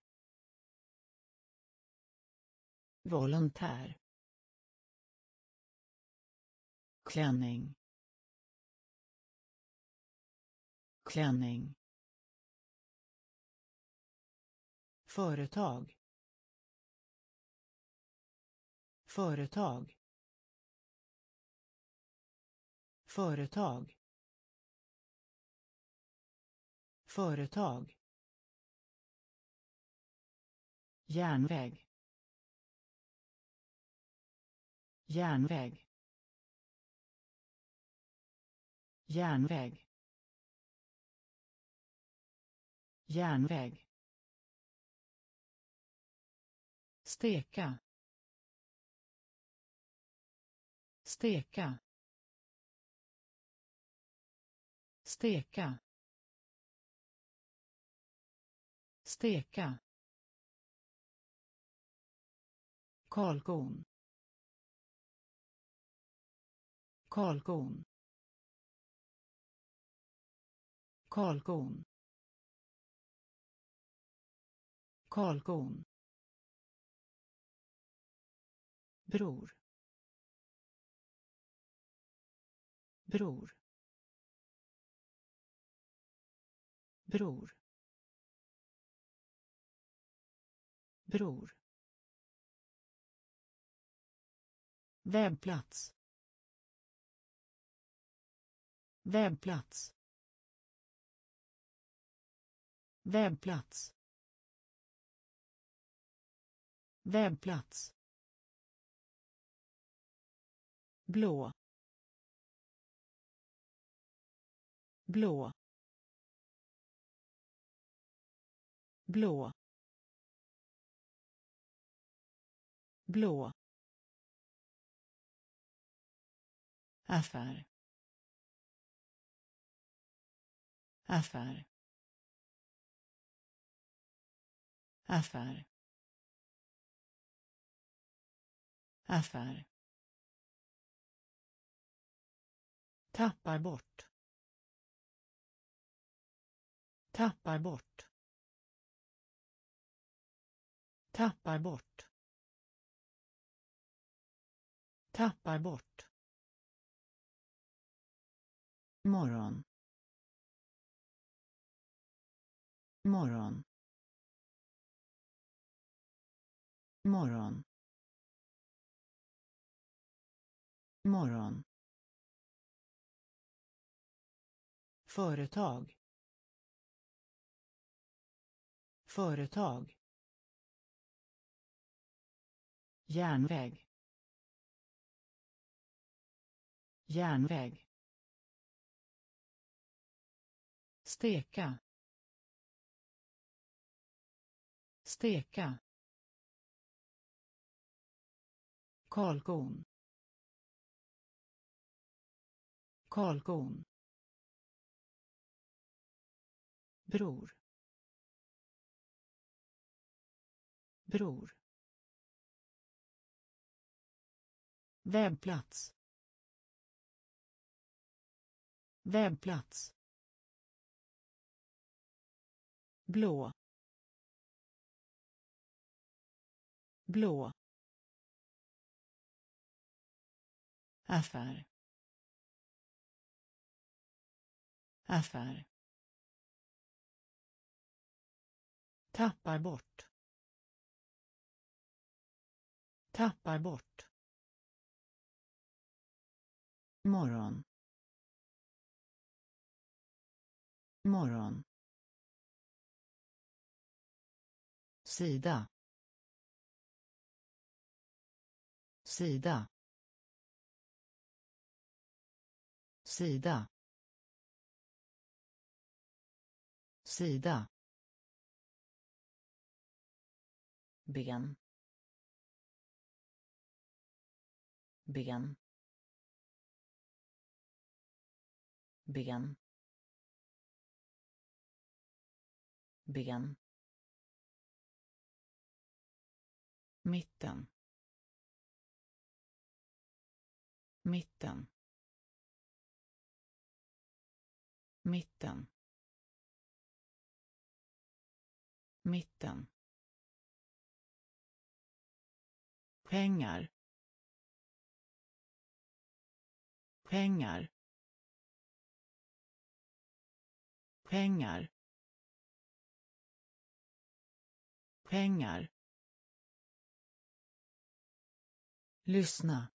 Volontär. Klänning. Klänning. Företag. Företag. Företag. Företag. Järnväg. Järnväg. Järnväg. Järnväg. Steka. Steka. Steka. Steka. Kalkon kalkon kalkon kalkon bror. Bror. Bror. Bror. Webbplats webbplats webbplats webbplats blå. Blå. Blå. Blå. Affär. Affär. Affär. Affär. Tappar bort. Tappar bort. Tappar bort. Tappar bort morgon. Morgon. Morgon. Morgon. Företag. Företag. Järnväg. Järnväg. Steka steka kalkon kalkon bror bror webbplats webbplats blå. Blå. Affär. Affär. Tappar bort. Tappar bort. Morgon. Morgon. Sida. Sida. Sida. Sida. Ben. Ben. Ben. Ben. Mitten. Mitten. Mitten. Mitten. Pengar. Pengar. Pengar. Pengar. Lyssna.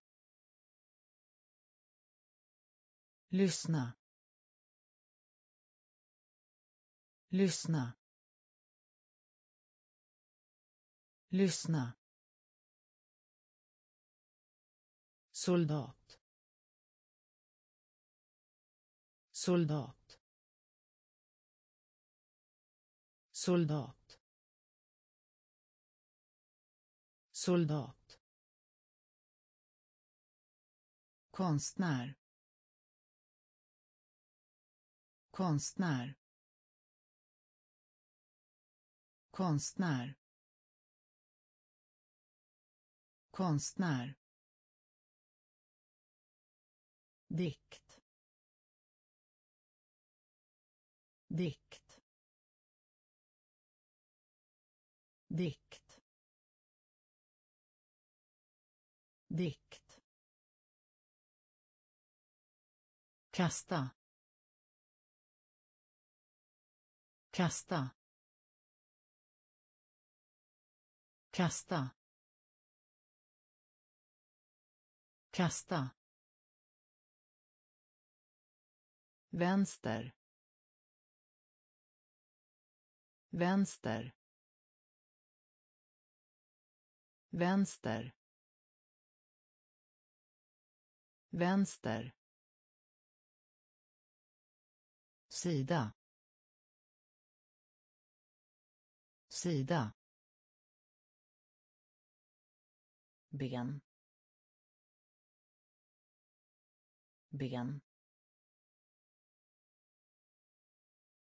Lyssna. Lyssna. Lyssna. Soldat. Soldat. Soldat. Soldat. Konstnär. Konstnär. Konstnär. Konstnär. Dikt. Dikt. Dikt. Dikt. Kasta. Kasta. Kasta. Kasta. Vänster. Vänster. Vänster. Vänster. Sida. Sida. Ben. Ben.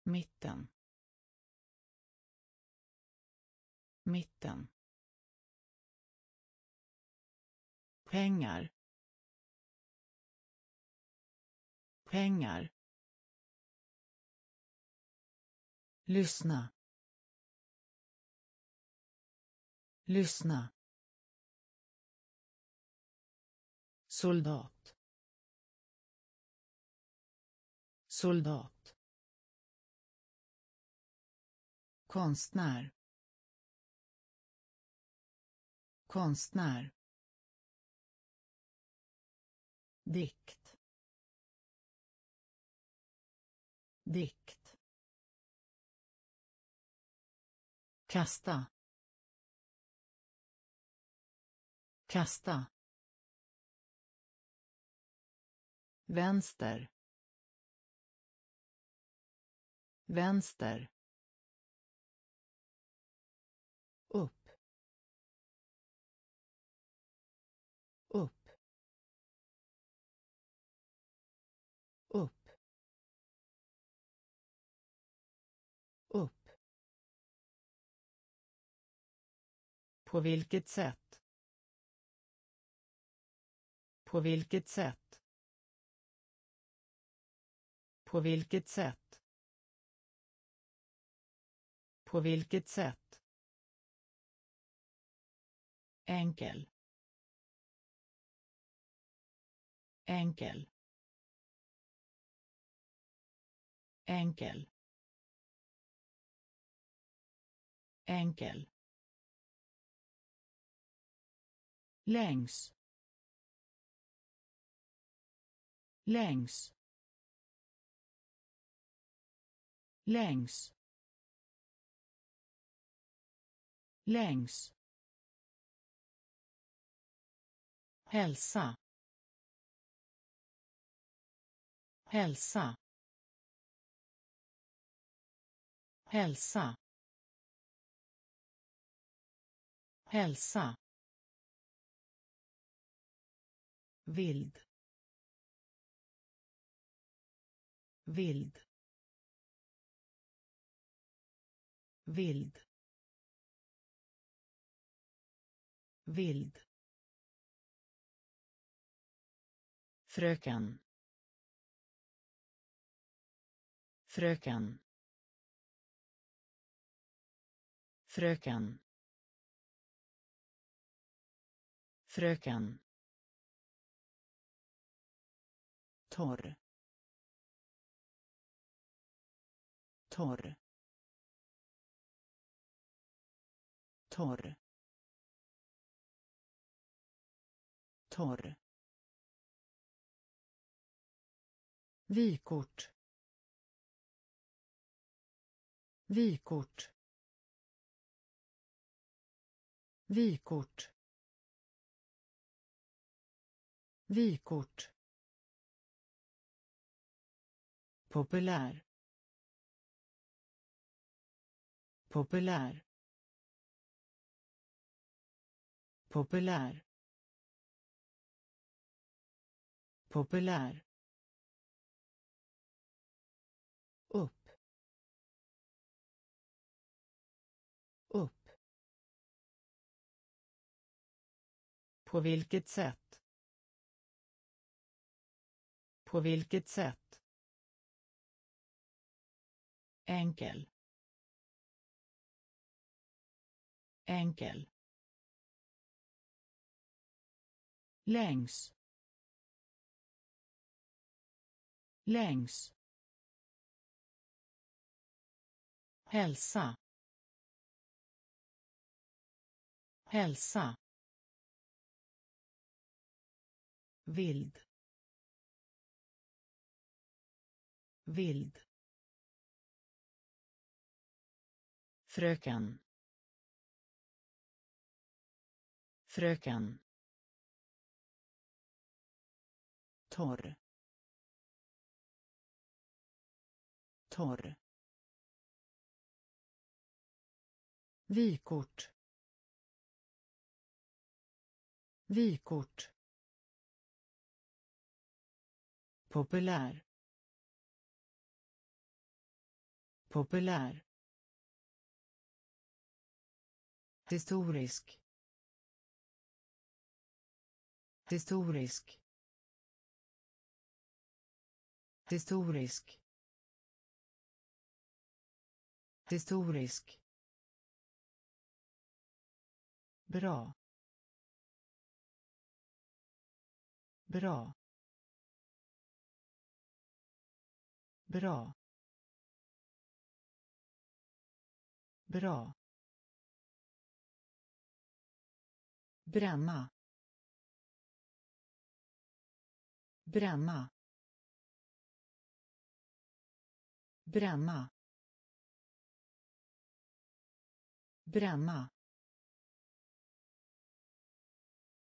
Mitten. Mitten. Pengar. Pengar. Lyssna. Lyssna. Soldat. Soldat. Konstnär. Konstnär. Dikt. Dikt. Kasta. Kasta. Vänster. Vänster. På vilket sätt? På vilket sätt? På vilket sätt? På vilket sätt? Enkel. Enkel. Enkel. Enkel. Längs. Längs. Längs. Längs. Hälsa. Hälsa. Hälsa. Hälsa. Vild. Vild. Vild. Vild. Fröken. Fröken. Fröken. Fröken. Torr. Torr. Torr. Torr. Vykort. Vykort. Vykort. Vykort. Populär. Populär. Populär. Populär. Upp. Upp. På vilket sätt? På vilket sätt? Enkel. Enkel. Längs. Längs. Hälsa. Hälsa. Vild. Vild. Fröken. Fröken. Torr. Torr. Vikort. Vikort. populär. Populär. Historisk. Historisk. Historisk. Historisk. Bra. Bra. Bra. Bra. Bränna. Bränna. Bränna. Bränna.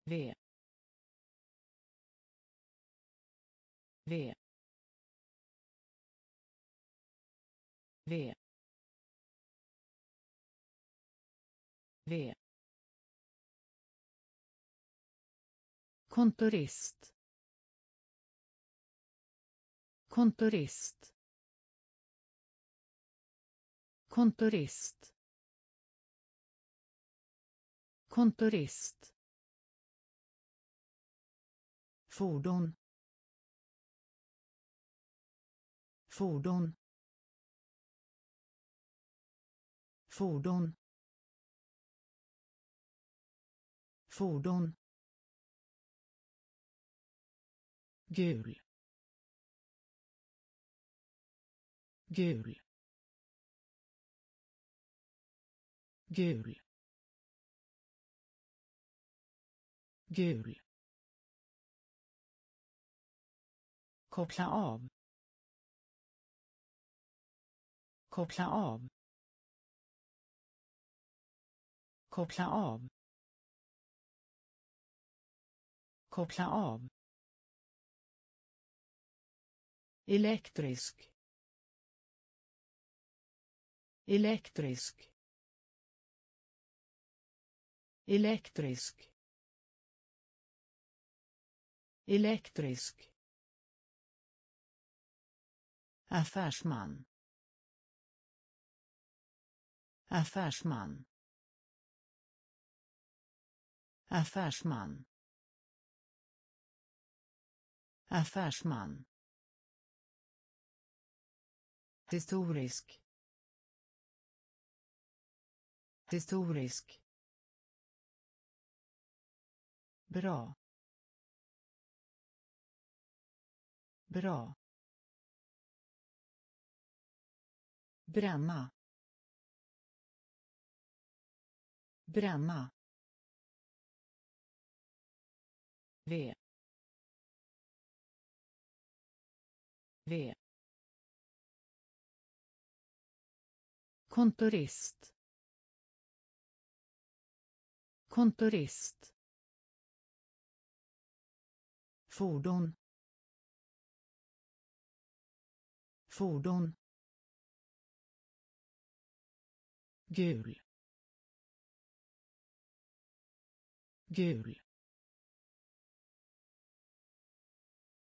V. V. V. V. kontorist. Kontorist. Kontorist. Kontorist. Fordon. Fordon. Fordon. Fordon. Gul. Gul. Gul. Gul. Koppla av. Koppla av. Koppla av. Koppla av. Elektrisk. Elektrisk. Elektrisk. Elektrisk. Affärsman. Affärsman. Affärsman. Affärsman. Historisk. Historisk. Bra. Bra. bränna bränna V V kontorist. Kontorist. Fordon. Fordon. Gul. Gul.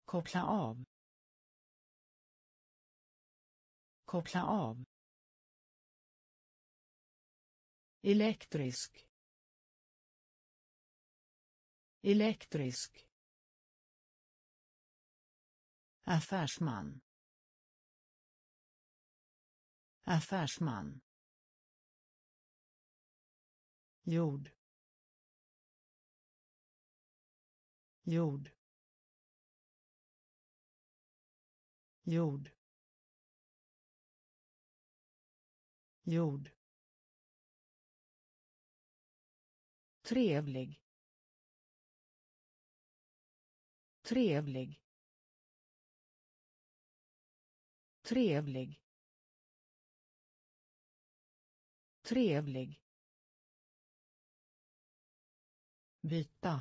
Koppla av. Koppla av. elektrisk. Elektrisk. Affärsman. Affärsman. Jord. Jord. Jord. Jord. Trevlig. Trevlig. Trevlig. Trevlig. Byta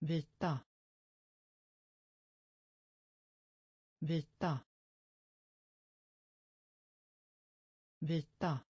byta byta byta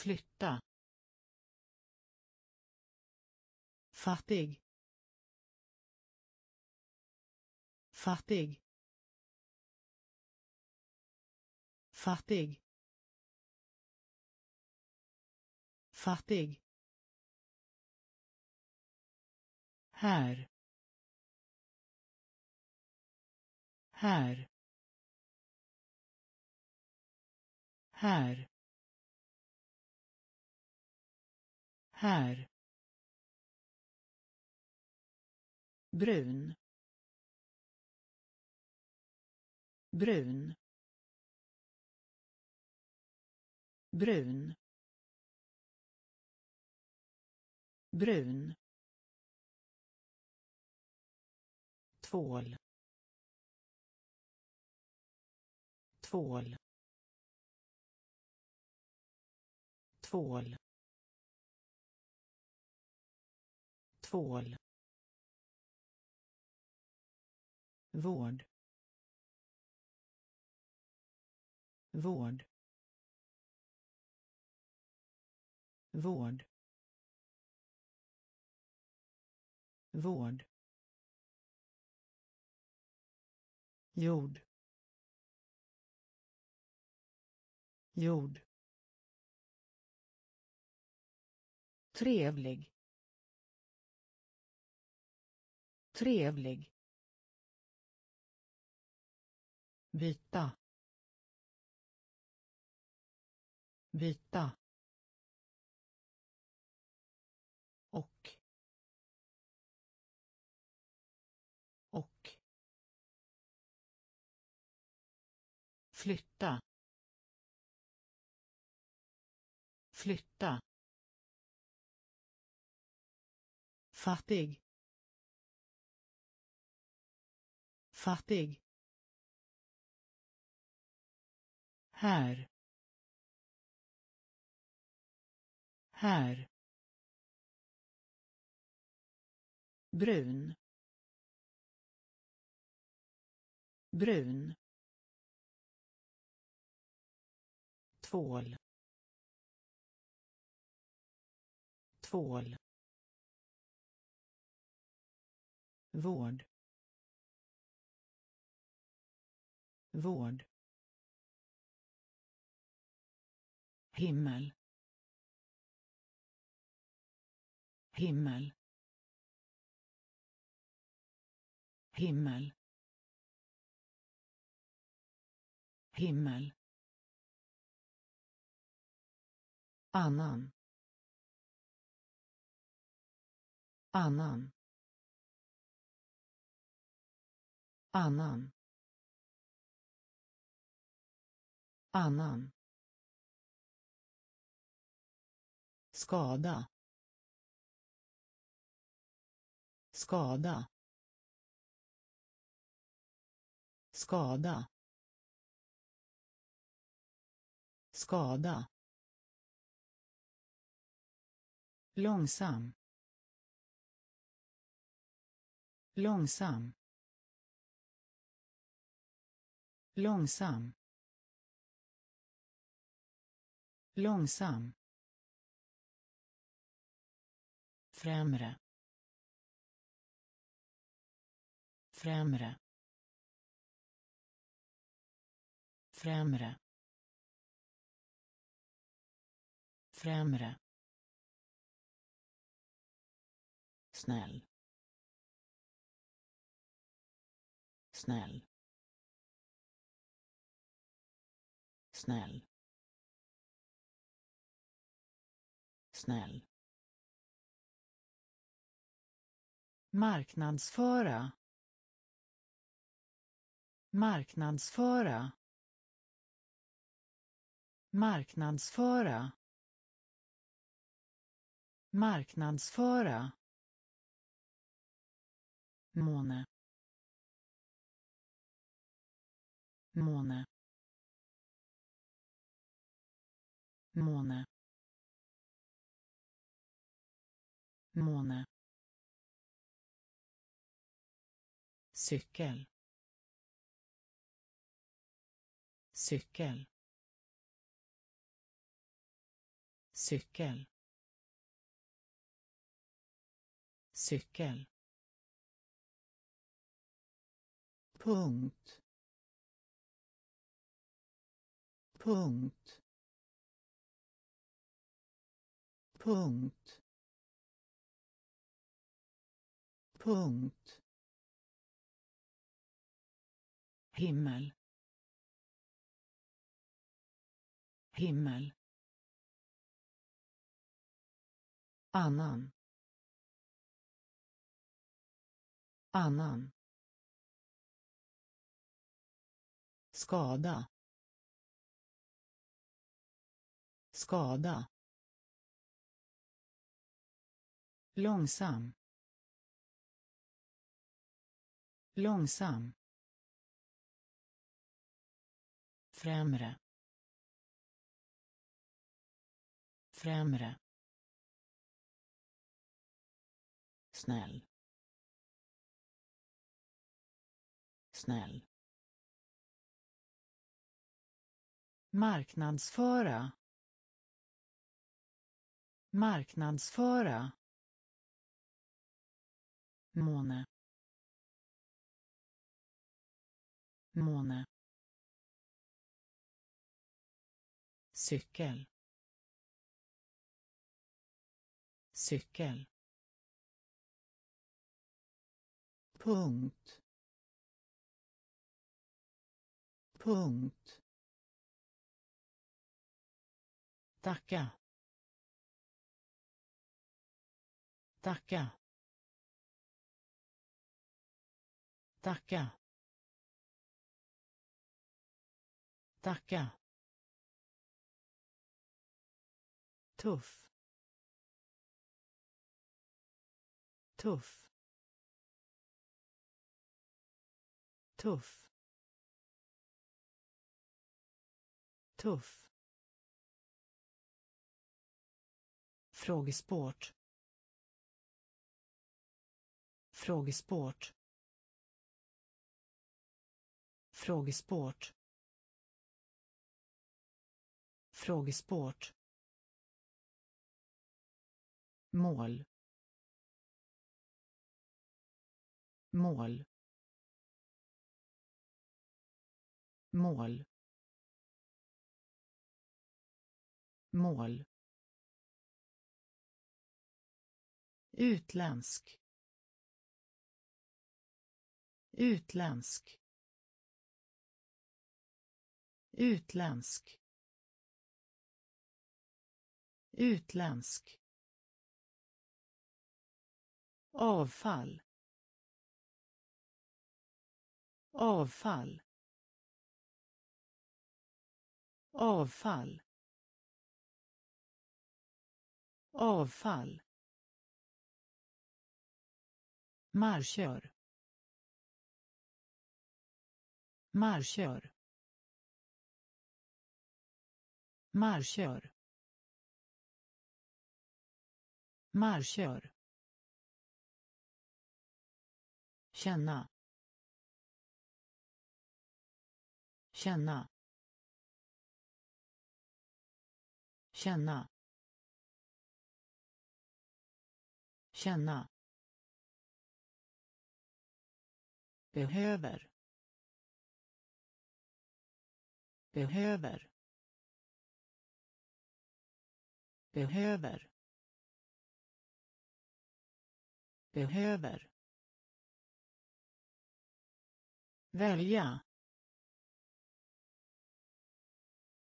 flytta. Fattig. Fattig. Fattig. Fattig. Här. Här. Här. Här. Brun. Brun. Brun. Brun. Tvål. Tvål. Tvål. Tvål vård. Vård. Vård. Vård. Jord. Jord. Trevlig. Trevlig. Byta byta och. Och. Flytta. Flytta. Fattig. Fattig. Här. Här. Brun. Brun. Tvål. Tvål. Vård. Vård. Himmel. Himmel. Himmel. Himmel. Annan. Annan. Annan. Annan. Skada. Skada. Skada. Skada. Långsam. Långsam. Långsam. Långsam. Främre. Främre. Främre. Främre. Snäll. Snäll. Snäll. Snäll. Marknadsföra. Marknadsföra. Marknadsföra. Marknadsföra. Måne. Måne. Måne. Måne. Cykel. Cykel. Cykel. Cykel. Punkt. Punkt. Punkt. Punkt. Himmel. Himmel. Annan. Annan. Skada. Skada. Långsam. Långsam. Främre. Främre. Snäll. Snäll. Marknadsföra. Marknadsföra. Måne. Måne. Cykel. Cykel. Punkt. Punkt. Tacka. Tacka. Tacka. Tacka. Tuff. Tuff. Tuff. Tuff. Frågesport. Frågesport. Frågesport frågesport. Mål. Mål. Mål. Mål. Utländsk. Utländsk. Utländsk utländsk avfall avfall avfall avfall Marschör. Marschör. Marschör. Marschör. Känna. Känna. Känna. Känna. behöver behöver behöver behöver. Välja.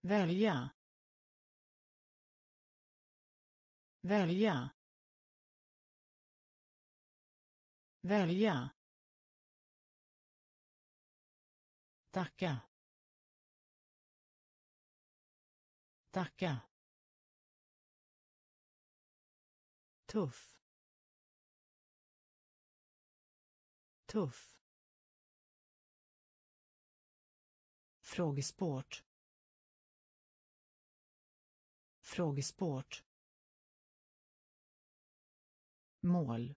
Välja. Välja. Välja. Tacka. Tacka. Tuff. Tuff. Frågesport. Frågesport. Mål.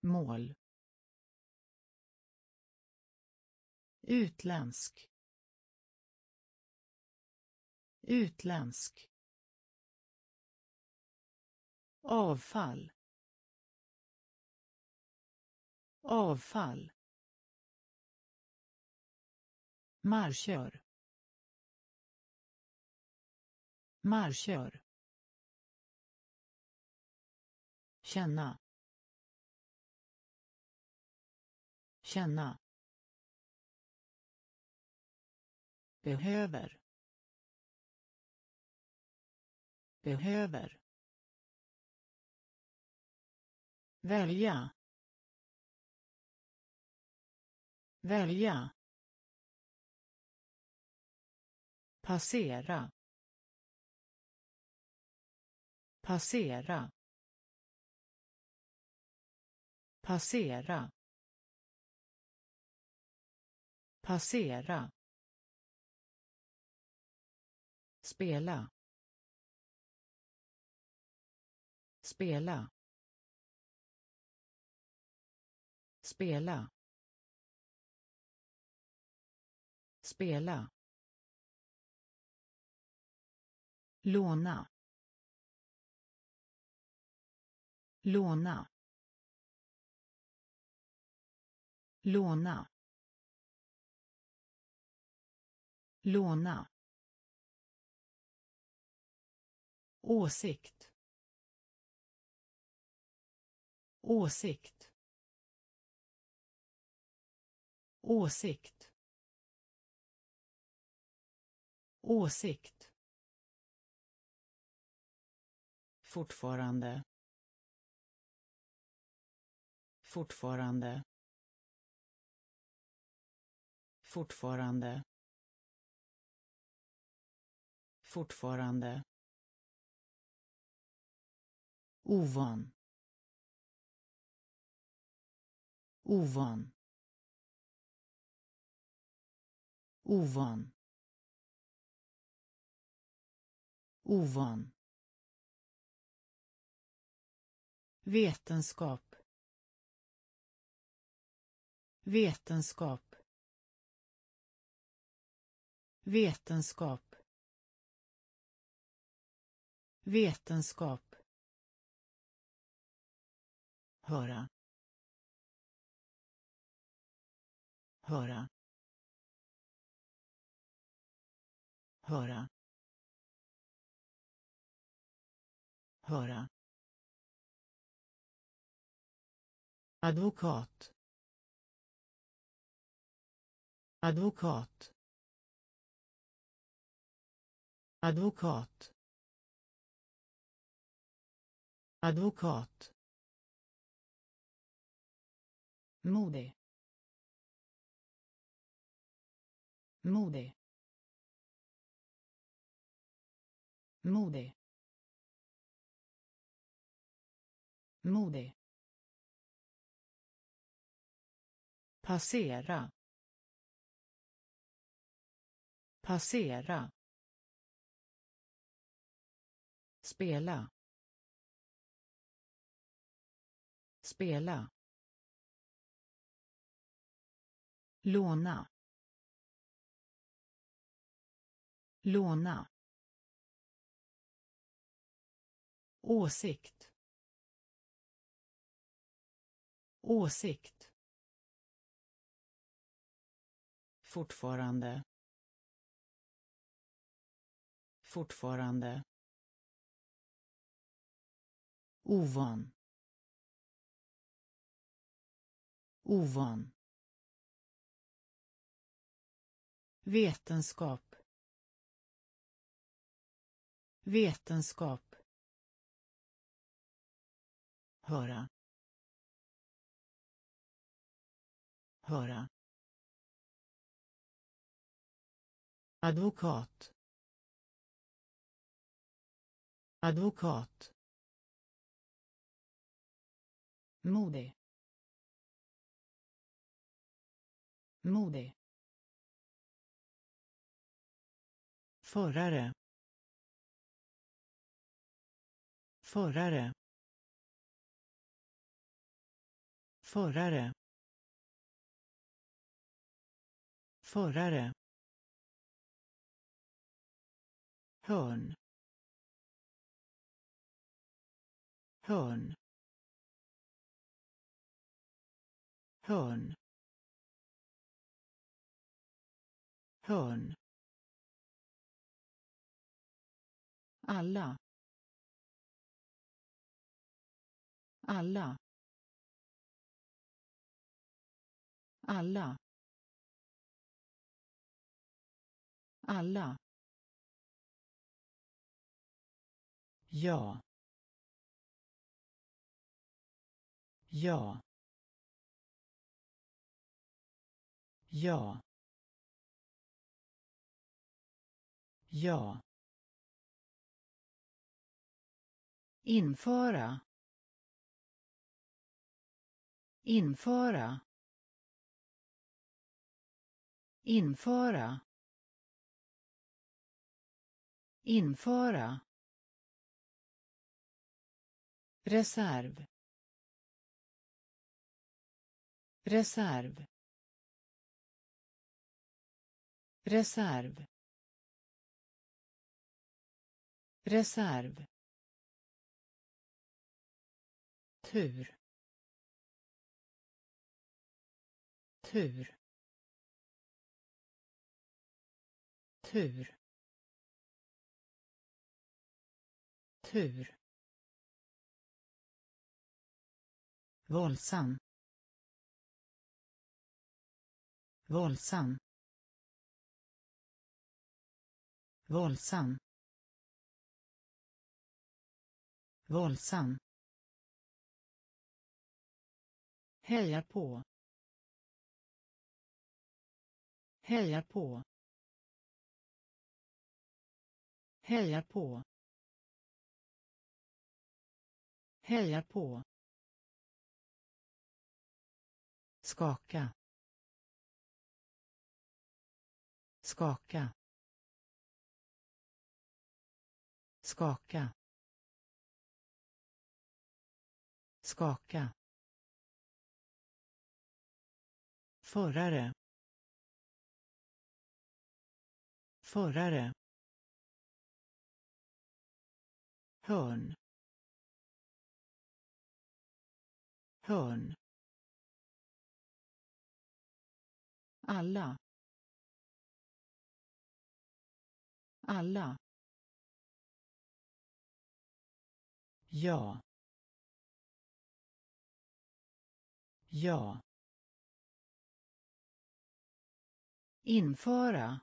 Mål. Utländsk. Utländsk. Avfall. Avfall. Markör. Markör. Känna. Känna. Behöver. Behöver. Välja. Välja passera passera passera passera spela spela spela. Spela. Låna. Låna. Låna. Låna. Åsikt. Åsikt. Åsikt. Åsikt. Fortfarande. Fortfarande. Fortfarande. Fortfarande. Ovan. Ovan. Ovan. Ovan. Vetenskap. Vetenskap. Vetenskap. Vetenskap. Höra. Höra. Höra. Höra. Advokat. Advokat. Advokat. Advokat. Modig. Modig. Modig. Modig passera. Passera. Spela. Spela. Låna. Låna. Åsikt. Åsikt. Fortfarande. Fortfarande. Ovan. Ovan. Vetenskap. Vetenskap. Höra. Höra. Advokat. Advokat. Modig. Modig. Förare. Förare. Förare. Förare hörn hörn hörn hörn. Alla. Alla. Alla. Alla. Ja. Ja. Ja. Ja. Införa. Införa. Införa införa. Reserv. Reserv. Reserv. Reserv. Tur. Tur. Tur. Tur våldsam våldsam våldsam våldsam Heja på. Heja på. Heja på. Heja på. skaka. Skaka. Skaka. Skaka. Förare. Förare. Hörn. Hörn. Alla. Alla. Ja. Ja. Införa.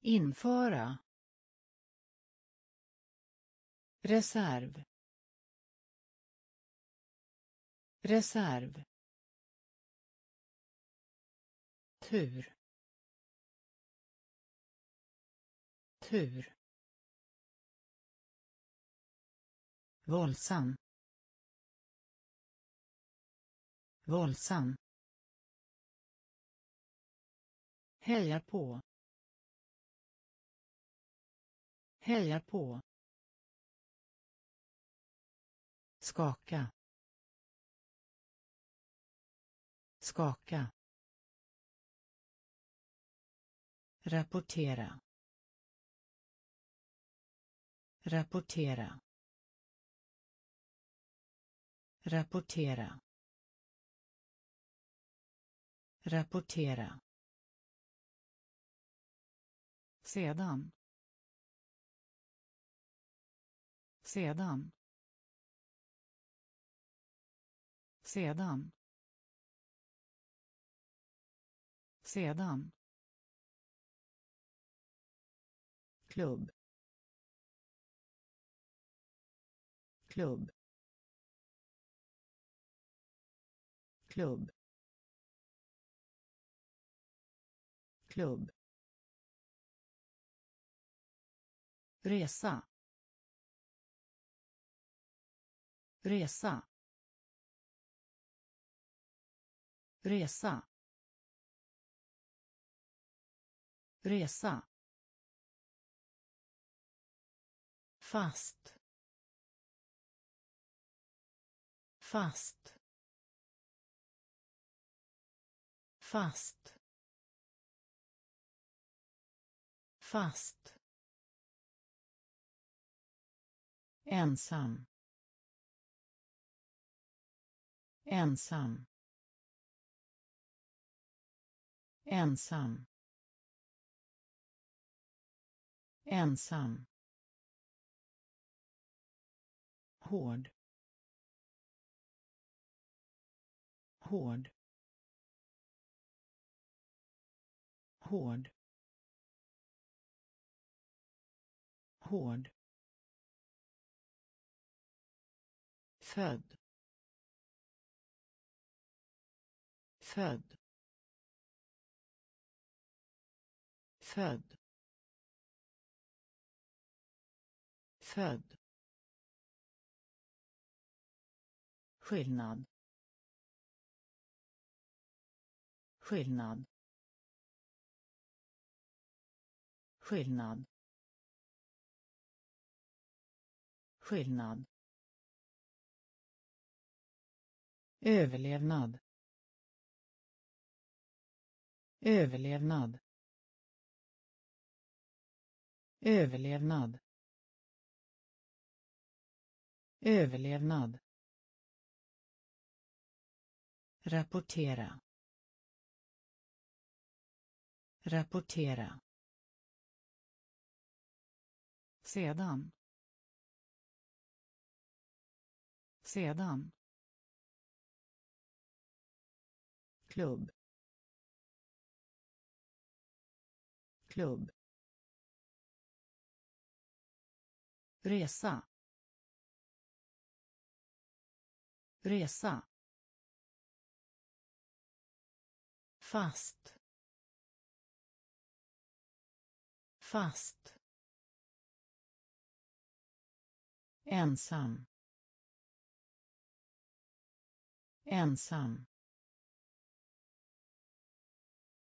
Införa. Reserv. Reserv. Tur. Tur. Våldsam. Våldsam. Heja på. Heja på. skaka. Skaka. Rapportera. Rapportera. Rapportera. Rapportera. Sedan. Sedan. Sedan. Sedan. Klubb. Klubb. Klubb. Klubb. Resa. Resa. Resa. Resa. Fast. Fast. Fast. Fast. Ensam. Ensam. Ensam. Ensam. Hård. Hård. Hård. Hård. Född. Född. Född. Född. Skillnad. Skillnad. Skillnad. Skillnad. Överlevnad. Överlevnad. Överlevnad överlevnad. Rapportera. Rapportera. Sedan. Sedan. Klubb. Klubb. Resa. Resa. Fast. Fast. Ensam. Ensam.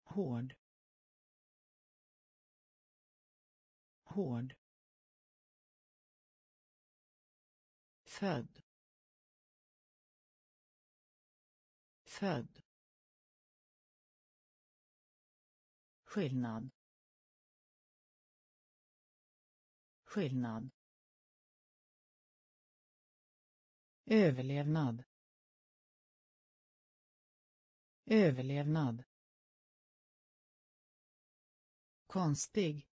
Hård. Hård. Född. Född. Skillnad. Skillnad. Överlevnad. Överlevnad. Konstig.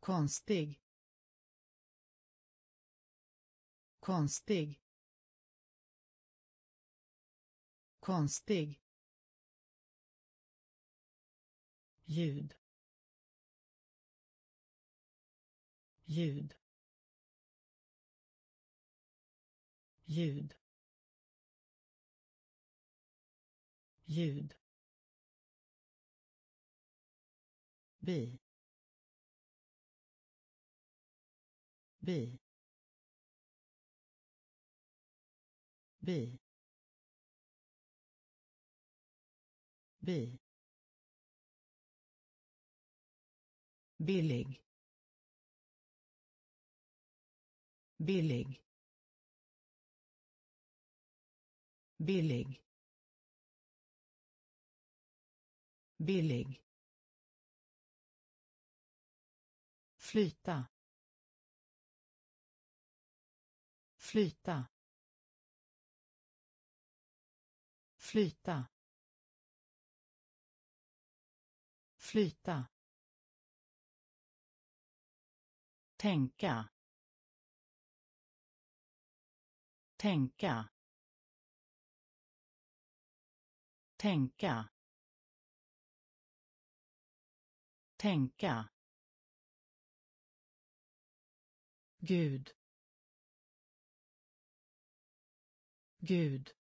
Konstig. Konstig. Konstig. Ljud. Ljud. Ljud. Ljud. Bi. Bi. Bi. Bi billig. Billig. Billig. Billig. Flyta. Flyta. Flyta. Flyta tänka tänka tänka tänka. Gud Gud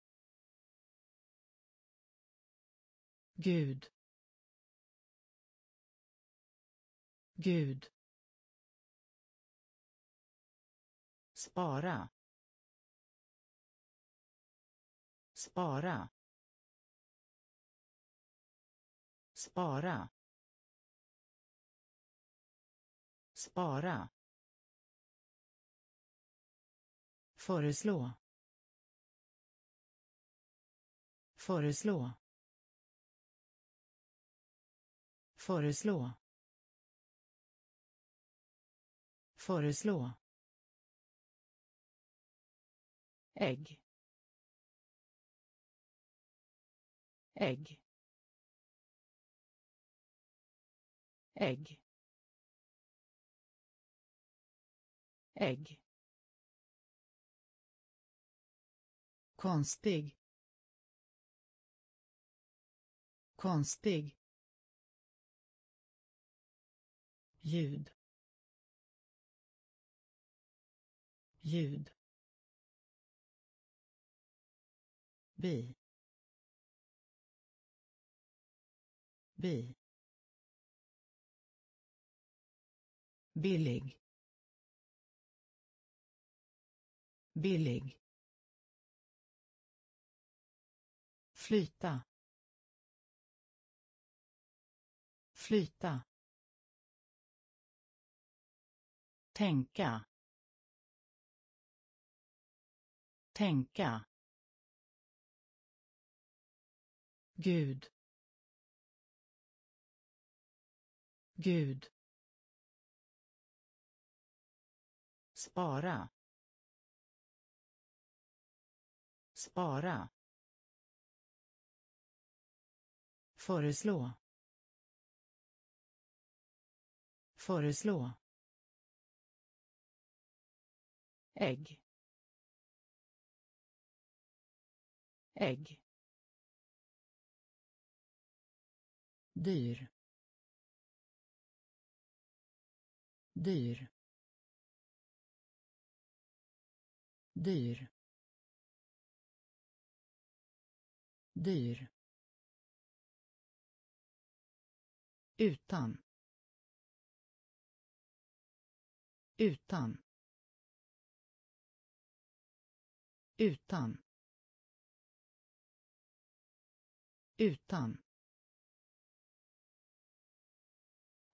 Gud. Gud. Spara. Spara. Spara. Spara. Föreslå. Föreslå. Föreslå. Föreslå. Ägg. Ägg. Ägg. Ägg. Konstig. Konstig. Ljud. Ljud. Bi bi billig. Billig. Flyta. Flyta. Tänka. Tänka. Gud. Gud. Spara. Spara. Föreslå. Föreslå. Ägg. Ägg. Dyr. Dyr. Dyr. Dyr. Utan. Utan. Utan. Utan.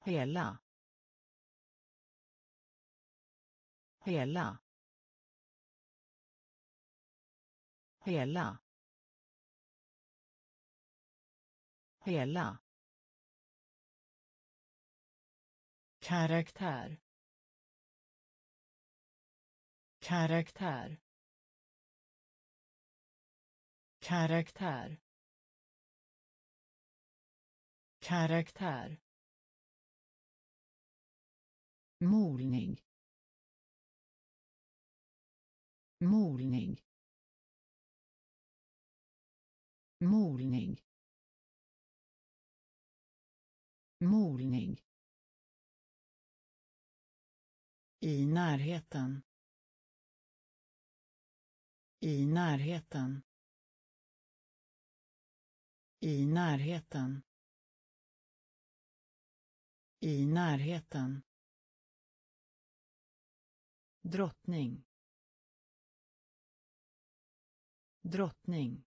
Hela. Hela. Hela. Hela. Karaktär. Karaktär. Karaktär karaktär. Molning. Molning. Molning. Molning. I närheten. I närheten. I närheten i närheten. Drottning. Drottning.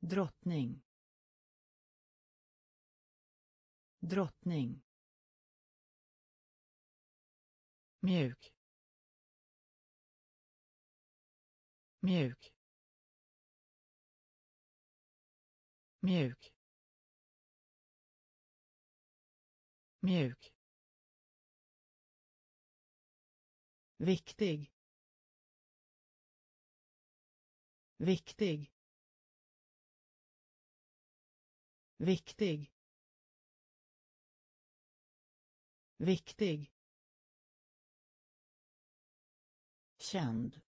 Drottning. Drottning. Mjuk. Mjuk. Mjuk. Mjuk. Viktig. Viktig. Viktig. Viktig. Känd.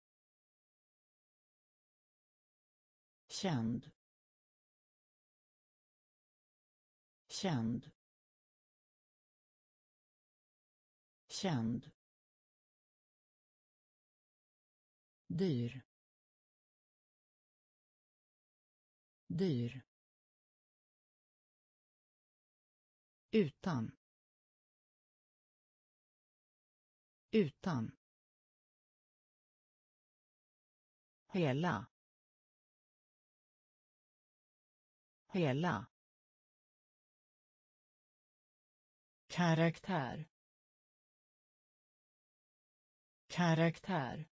Känd. Känd. Känd. Dyr. Dyr. Utan. Utan. Hela. Hela. Karaktär karaktär.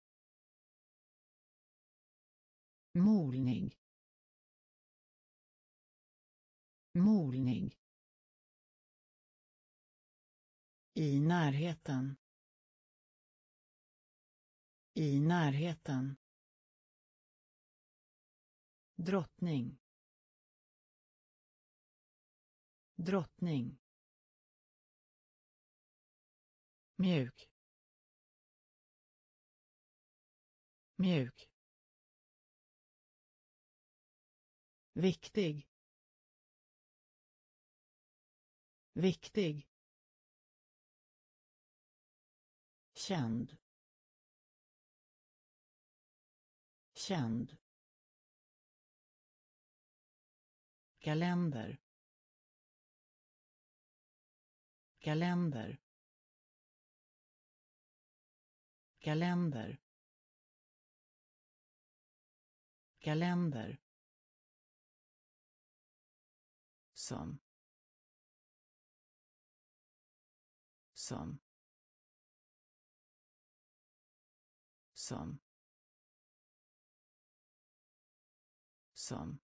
Molning. Molning. I närheten. I närheten. Drottning. Drottning. Mjuk. Mjuk. Viktig. Viktig. Känd. Känd. Kalender. Kalender. Kalender. Kalender som som som som.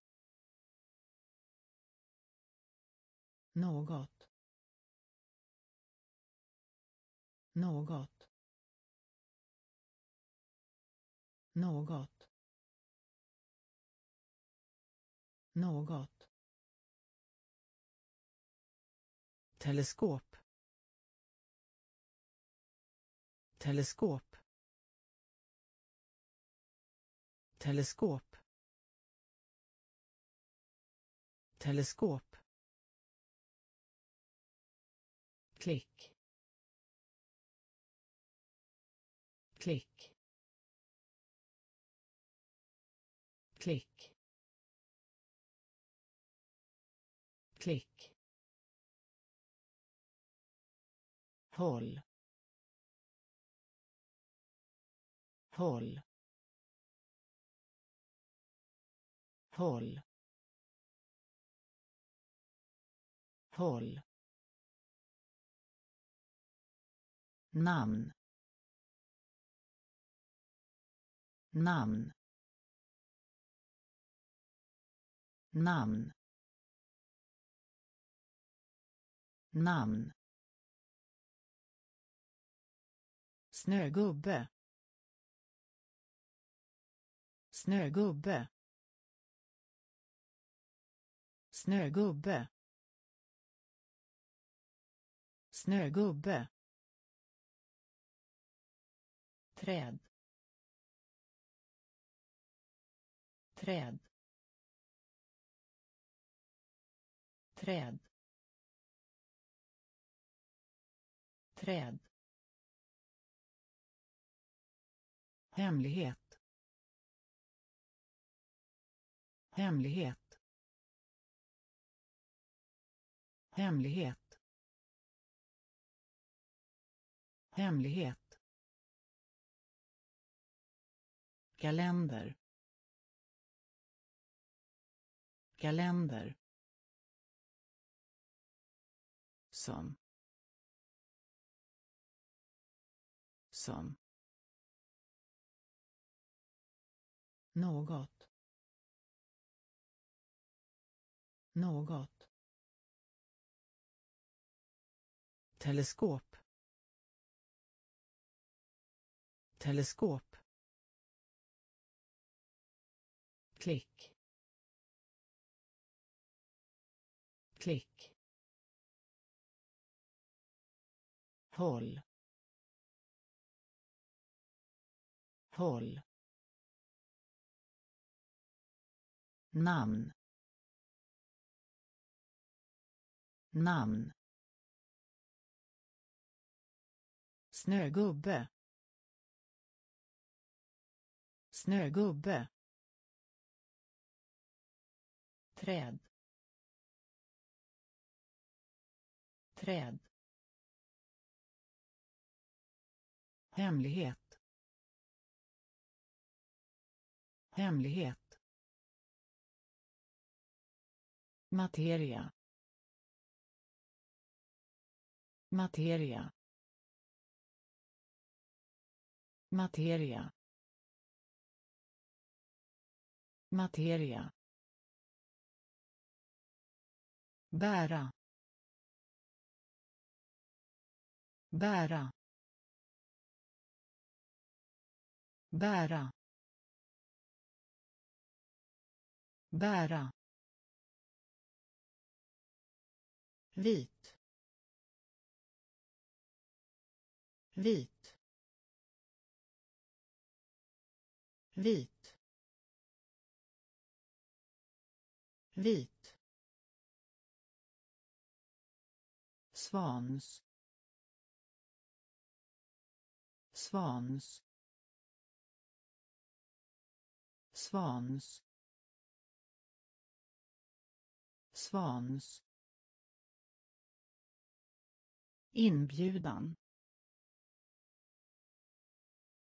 Något. Något. Något. Något. Teleskop. Teleskop. Teleskop. Teleskop. Håll. Håll. Håll. Håll. Namn. Namn. Namn. Namn. Snögubbe. Snögubbe. Snögubbe. Snögubbe. Träd. Träd. Träd. Träd. Hemlighet. Hemlighet. Hemlighet. Hemlighet. Kalender. Kalender. Som. Som. Något. Något. Teleskop. Teleskop. Klick. Klick. Håll. Håll. Namn. Namn. Snögubbe. Snögubbe. Träd. Träd. Hemlighet. Hemlighet. Materia materia materia materia. Bära bära bära. Bära. Vit. Vit. Vit. Vit. Svans. Svans. Svans. Svans. Inbjudan.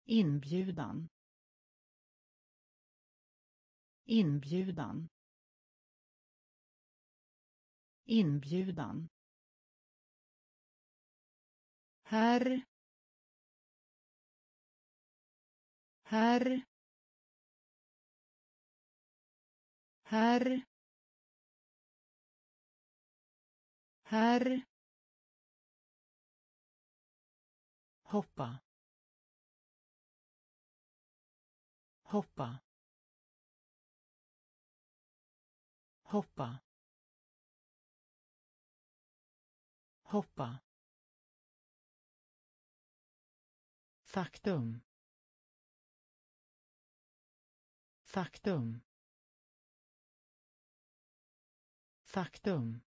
Inbjudan. Inbjudan. Inbjudan. Herr. Herr. Herr. Herr. Hoppa. Hoppa. Hoppa. Hoppa. Faktum. Faktum. Faktum.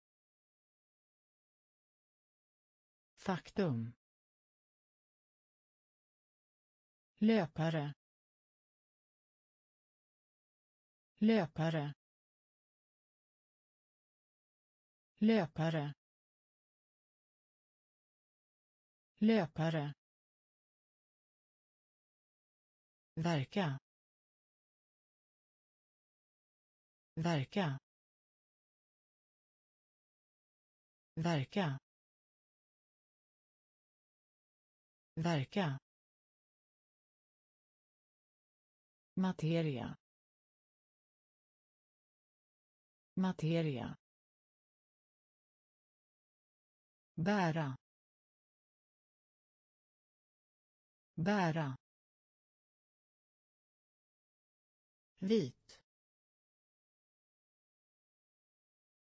Faktum. Löpare. Löpare. Löpare. Löpare. Verka. Verka. Verka. Verka. Materia. Materia. Bära. Bära. Vit.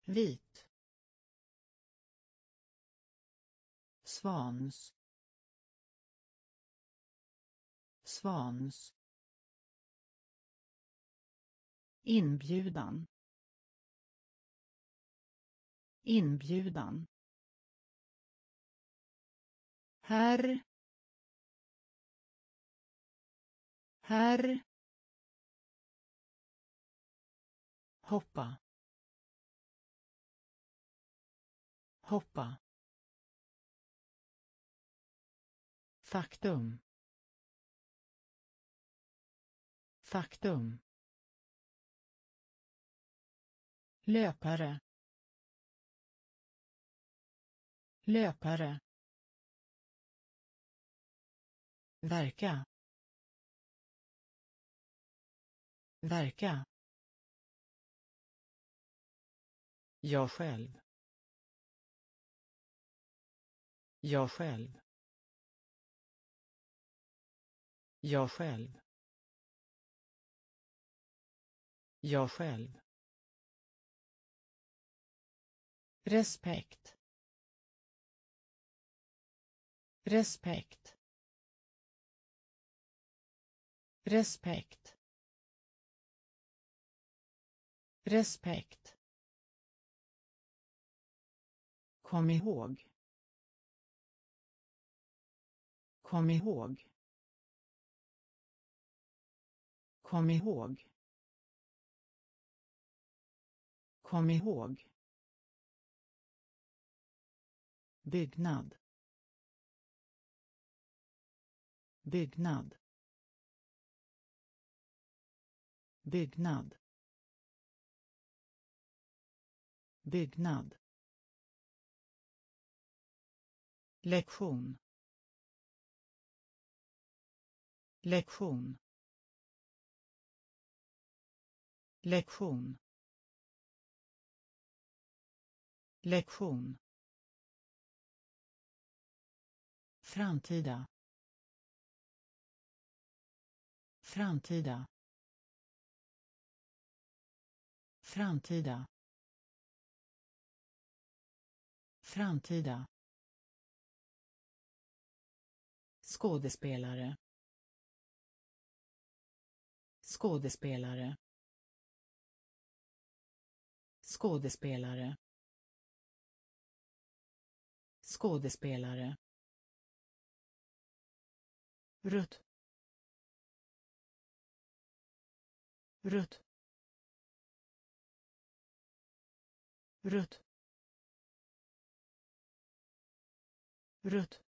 Vit. Svans. Svans. Inbjudan. Inbjudan. Herr. Herr. Hoppa. Hoppa. Faktum. Faktum. Löpare. Löpare. Verka. Verka. Jag själv. Jag själv. Jag själv. Jag själv. Respekt. Respekt. Respekt. Respekt. Kom ihåg. Kom ihåg. Kom ihåg. Kom ihåg. Byggnad. Byggnad. Byggnad. Byggnad. Lektion. Lektion. Lektion. Lektion. Framtida. Framtida. Framtida. Framtida. Skådespelare. Skådespelare. Skådespelare. Skådespelare rött rött rött rött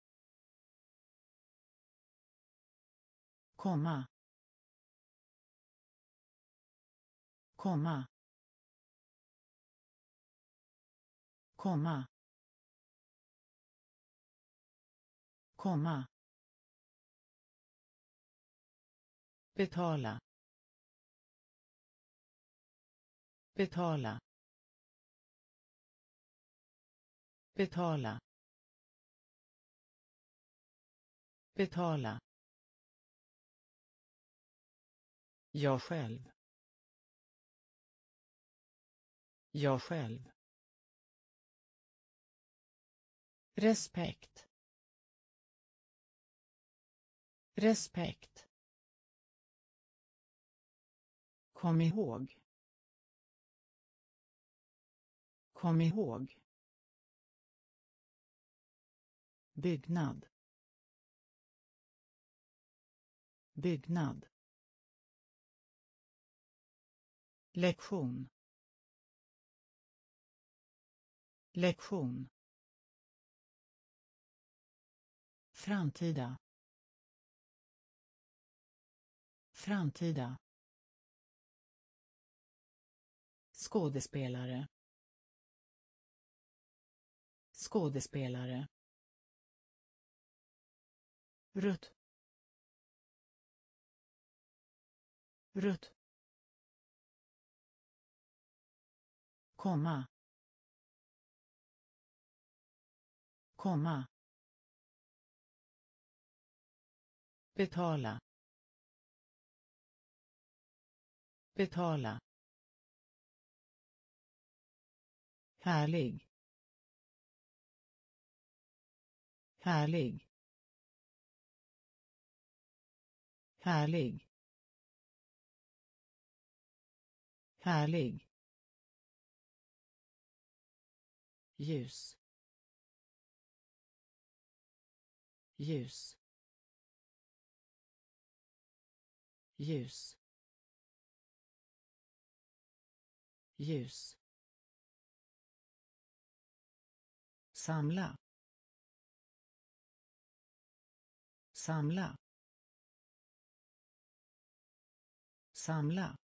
komma. Komma. Komma. Komma. Betala. Betala. Betala. Betala. Jag själv. Jag själv. Respekt. Respekt. Kom ihåg Kom ihåg. Byggnad. Byggnad. Lektion. Lektion. Framtida. Framtida. Skådespelare. Skådespelare. Rött. Rött. komma komma betala betala härlig. Härlig. Härlig. Härlig. Ljus. Ljus. Ljus. Ljus. Samla. Samla. Samla.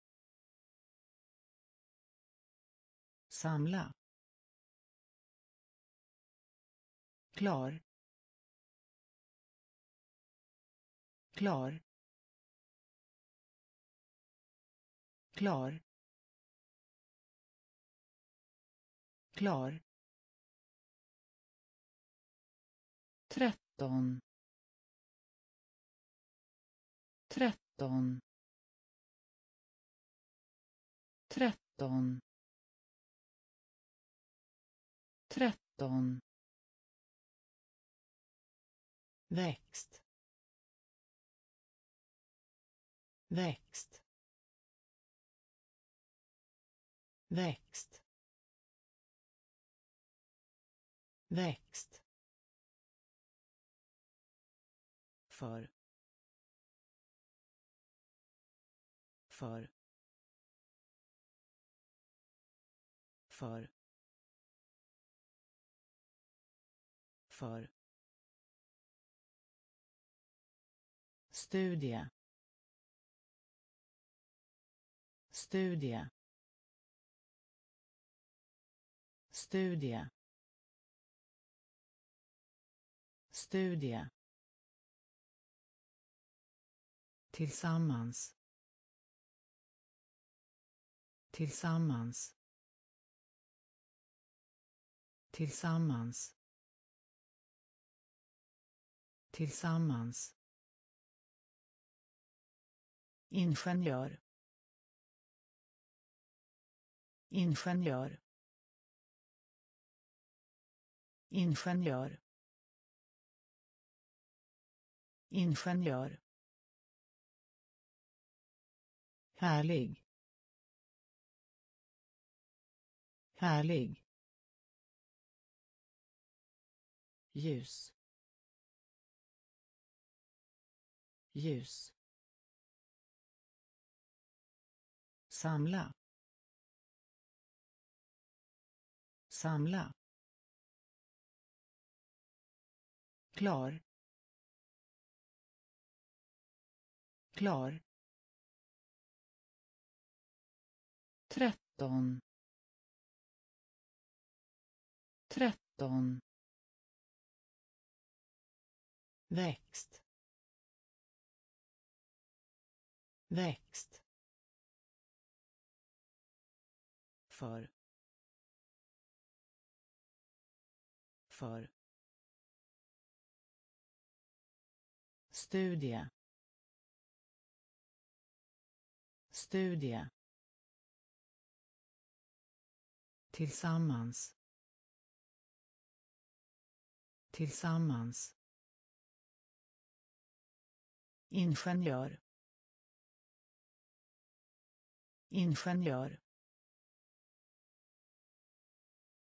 Samla. Klar. Klar. Klar. Klar. Tretton. tretton. tretton. tretton. Växt. Växt. Växt. Växt. För för för för. Studie. Studie. Studie. Studie. Tillsammans. Tillsammans. Tillsammans. Tillsammans. Ingenjör. Ingenjör. Ingenjör. Ingenjör. Härlig. Härlig. Ljus. Ljus. Samla. Samla. Klar. Klar. Tretton. tretton. Växt. Växt. För. För. Studie. Studie. Tillsammans. Tillsammans. Ingenjör. Ingenjör.